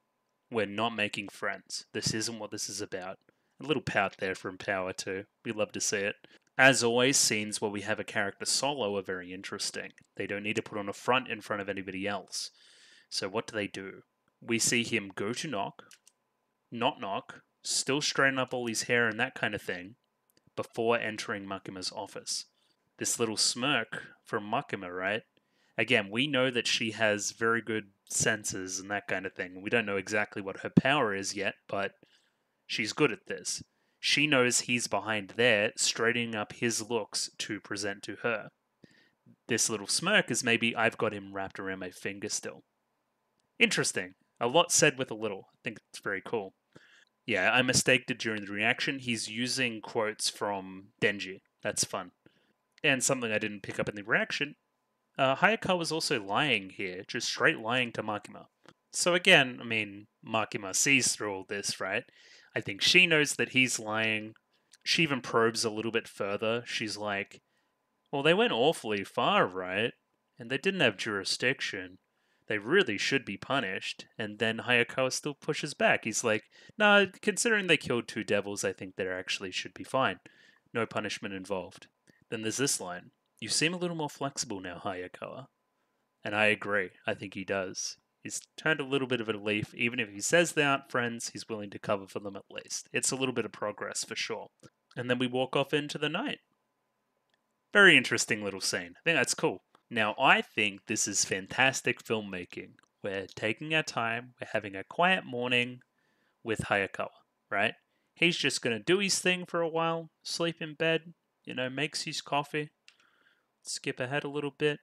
We're not making friends. This isn't what this is about. A little pout there from Power too. We love to see it. As always, scenes where we have a character solo are very interesting. They don't need to put on a front in front of anybody else. So what do they do? We see him go to knock, not knock, still straighten up all his hair and that kind of thing, before entering Makima's office. This little smirk from Makima, right? Again, we know that she has very good senses and that kind of thing. We don't know exactly what her power is yet, but she's good at this. She knows he's behind there, straightening up his looks to present to her. This little smirk is maybe I've got him wrapped around my finger still. Interesting. A lot said with a little. I think it's very cool. Yeah, I mistaked it during the reaction. He's using quotes from Denji. That's fun. And something I didn't pick up in the reaction uh, Hayakawa was also lying here, just straight lying to Makima. So again, I mean, Makima sees through all this, right? I think she knows that he's lying. She even probes a little bit further. She's like, well, they went awfully far, right? And they didn't have jurisdiction. They really should be punished. And then Hayakawa still pushes back. He's like, nah, considering they killed two devils, I think they actually should be fine. No punishment involved. Then there's this line you seem a little more flexible now, Hayakawa. And I agree. I think he does. He's turned a little bit of a leaf. Even if he says they aren't friends, he's willing to cover for them at least. It's a little bit of progress for sure. And then we walk off into the night. Very interesting little scene. I think that's cool. Now, I think this is fantastic filmmaking. We're taking our time, we're having a quiet morning with Hayakawa, right? He's just going to do his thing for a while, sleep in bed, you know, makes his coffee, skip ahead a little bit.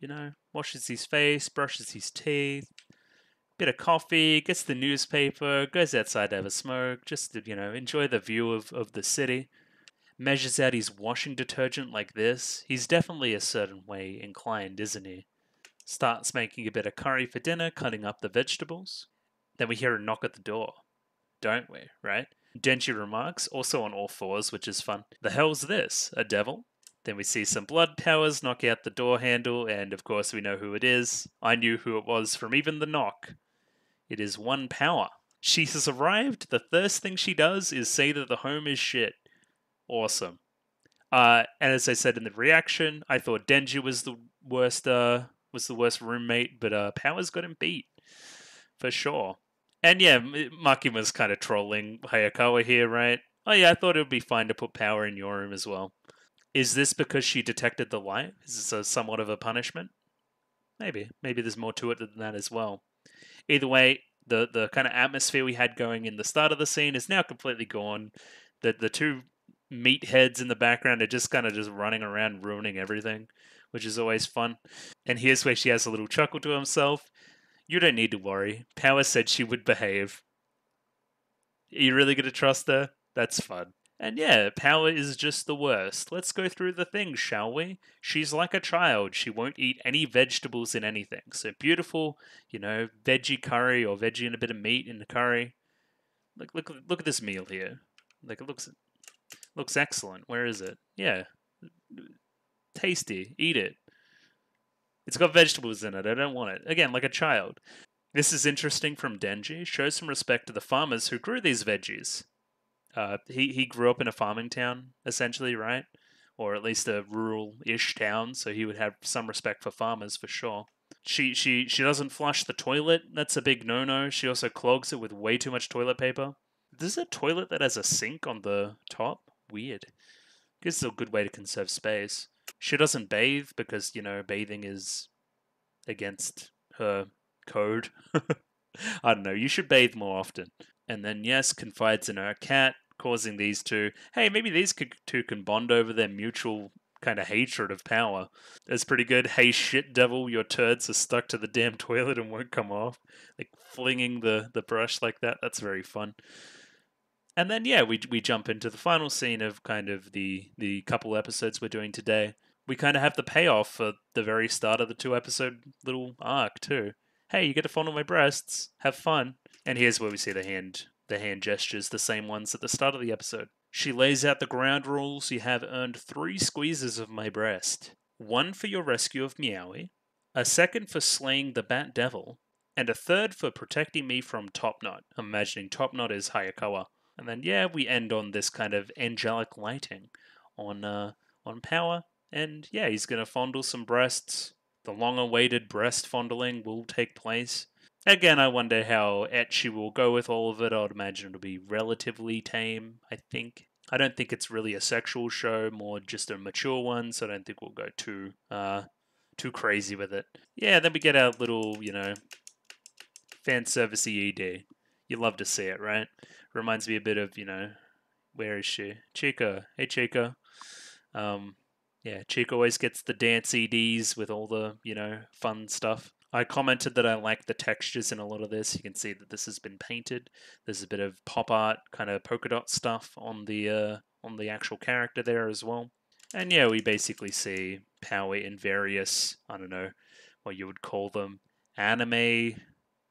You know, washes his face, brushes his teeth, bit of coffee, gets the newspaper, goes outside to have a smoke, just to, you know, enjoy the view of, of the city. Measures out his washing detergent like this. He's definitely a certain way inclined, isn't he? Starts making a bit of curry for dinner, cutting up the vegetables. Then we hear a knock at the door. Don't we, right? Denji remarks, also on all fours, which is fun. The hell's this? A devil? Then we see some blood powers knock out the door handle, and of course we know who it is. I knew who it was from even the knock. It is one power. She has arrived. The first thing she does is say that the home is shit. Awesome. Uh, and as I said in the reaction, I thought Denji was the worst. Uh, was the worst roommate, but uh, Powers got him beat for sure. And yeah, Maki was kind of trolling Hayakawa here, right? Oh yeah, I thought it would be fine to put Power in your room as well. Is this because she detected the light? Is this a somewhat of a punishment? Maybe. Maybe there's more to it than that as well. Either way, the the kind of atmosphere we had going in the start of the scene is now completely gone. The the two meatheads in the background are just kind of just running around ruining everything, which is always fun. And here's where she has a little chuckle to himself. You don't need to worry. Power said she would behave. Are you really going to trust her? That's fun. And yeah, Power is just the worst. Let's go through the things, shall we? She's like a child. She won't eat any vegetables in anything. So beautiful, you know, veggie curry or veggie and a bit of meat in the curry. Look, look, look at this meal here. Like it looks, looks excellent. Where is it? Yeah, tasty. Eat it. It's got vegetables in it. I don't want it. Again, like a child. This is interesting from Denji. Shows some respect to the farmers who grew these veggies. Uh, he he grew up in a farming town, essentially, right? Or at least a rural-ish town, so he would have some respect for farmers for sure. She she she doesn't flush the toilet. That's a big no-no. She also clogs it with way too much toilet paper. This is a toilet that has a sink on the top. Weird. Guess it's a good way to conserve space. She doesn't bathe because you know bathing is against her code. I don't know. You should bathe more often and then yes, confides in her cat, causing these two. Hey, maybe these two can bond over their mutual kind of hatred of power. It's pretty good. Hey, shit, devil, your turds are stuck to the damn toilet and won't come off. Like flinging the the brush like that. That's very fun. And then yeah, we we jump into the final scene of kind of the the couple episodes we're doing today. We kind of have the payoff for the very start of the two episode little arc too. Hey, you get to fondle my breasts. Have fun. And here's where we see the hand the hand gestures, the same ones at the start of the episode. She lays out the ground rules. You have earned three squeezes of my breast. One for your rescue of Meowie, a second for slaying the Bat Devil, and a third for protecting me from Topknot. I'm imagining Topknot is Hayakawa. And then yeah, we end on this kind of angelic lighting on uh, on power. And yeah, he's gonna fondle some breasts. The long awaited breast fondling will take place. Again, I wonder how ecchi will go with all of it. I would imagine it'll be relatively tame, I think. I don't think it's really a sexual show, more just a mature one, so I don't think we'll go too uh too crazy with it. Yeah, then we get our little, you know, fan service ED. You love to see it, right? Reminds me a bit of, you know, where is she? Chika. Hey, Chika. Um, yeah, Chika always gets the dance EDs with all the, you know, fun stuff. I commented that I like the textures in a lot of this. You can see that this has been painted. There's a bit of pop art, kind of polka dot stuff on the uh, on the actual character there as well. And yeah, we basically see Power in various, I don't know what you would call them, anime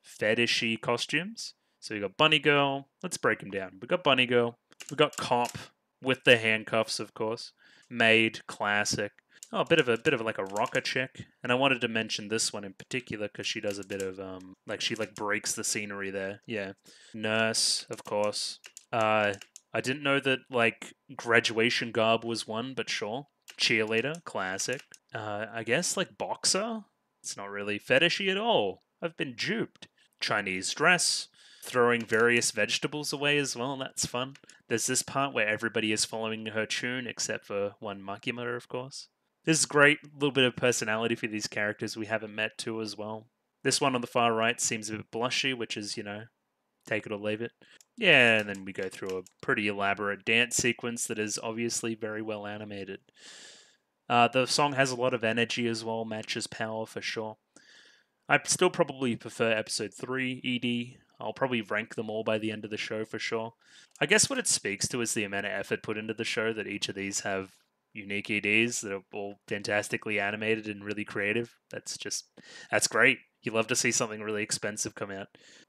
fetishy costumes. So we got Bunny Girl. Let's break them down. We got Bunny Girl. We got Cop with the handcuffs, of course. Maid, classic. Oh, a bit of a bit of like a rocker chick, and I wanted to mention this one in particular because she does a bit of um, like she like breaks the scenery there. Yeah, nurse, of course. Uh, I didn't know that like graduation garb was one, but sure. Cheerleader, classic. Uh, I guess like boxer. It's not really fetishy at all. I've been duped. Chinese dress, throwing various vegetables away as well. That's fun. There's this part where everybody is following her tune except for one Makima, of course. This is great little bit of personality for these characters we haven't met too as well. This one on the far right seems a bit blushy, which is, you know, take it or leave it. Yeah, and then we go through a pretty elaborate dance sequence that is obviously very well animated. Uh, the song has a lot of energy as well, matches power for sure. I still probably prefer episode 3 ED. I'll probably rank them all by the end of the show for sure. I guess what it speaks to is the amount of effort put into the show that each of these have unique EDs that are all fantastically animated and really creative. That's just that's great. You love to see something really expensive come out.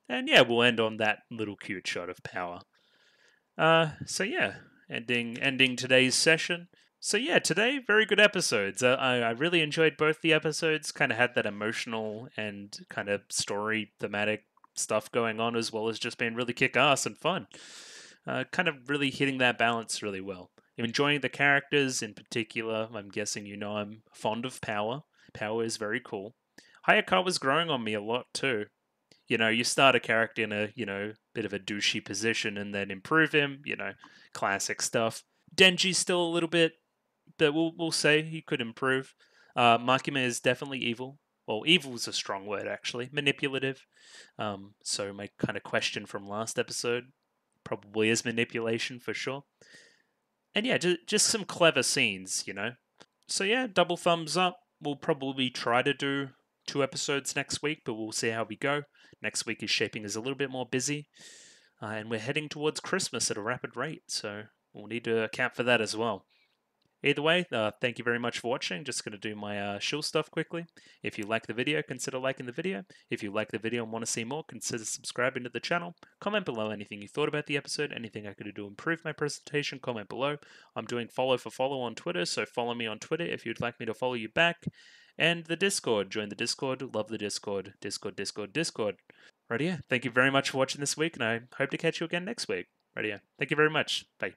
And yeah, we'll end on that little cute shot of power. Uh, so yeah, ending ending today's session. So yeah, today very good episodes. I I really enjoyed both the episodes. Kind of had that emotional and kind of story thematic stuff going on as well as just being really kick ass and fun. Uh, kind of really hitting that balance really well. I'm enjoying the characters in particular. I'm guessing you know I'm fond of Power. Power is very cool. Hayakawa's growing on me a lot too. You know, you start a character in a, you know, bit of a douchey position and then improve him, you know, classic stuff. Denji's still a little bit, but we'll, we'll say he could improve. Uh, Makima is definitely evil. Well, evil is a strong word, actually. Manipulative. Um, so, my kind of question from last episode probably is manipulation for sure. And yeah, just, just some clever scenes, you know. So, yeah, double thumbs up. We'll probably try to do two episodes next week, but we'll see how we go. Next week is shaping as a little bit more busy, uh, and we're heading towards Christmas at a rapid rate, so we'll need to account for that as well. Either way, uh, thank you very much for watching. Just going to do my uh, shill stuff quickly. If you like the video, consider liking the video. If you like the video and want to see more, consider subscribing to the channel. Comment below anything you thought about the episode, anything I could do to improve my presentation, comment below. I'm doing follow for follow on Twitter, so follow me on Twitter if you'd like me to follow you back. And the Discord, join the Discord, love the Discord, Discord, Discord, Discord. Right here. Thank you very much for watching this week, and I hope to catch you again next week. Right here. Thank you very much. Bye.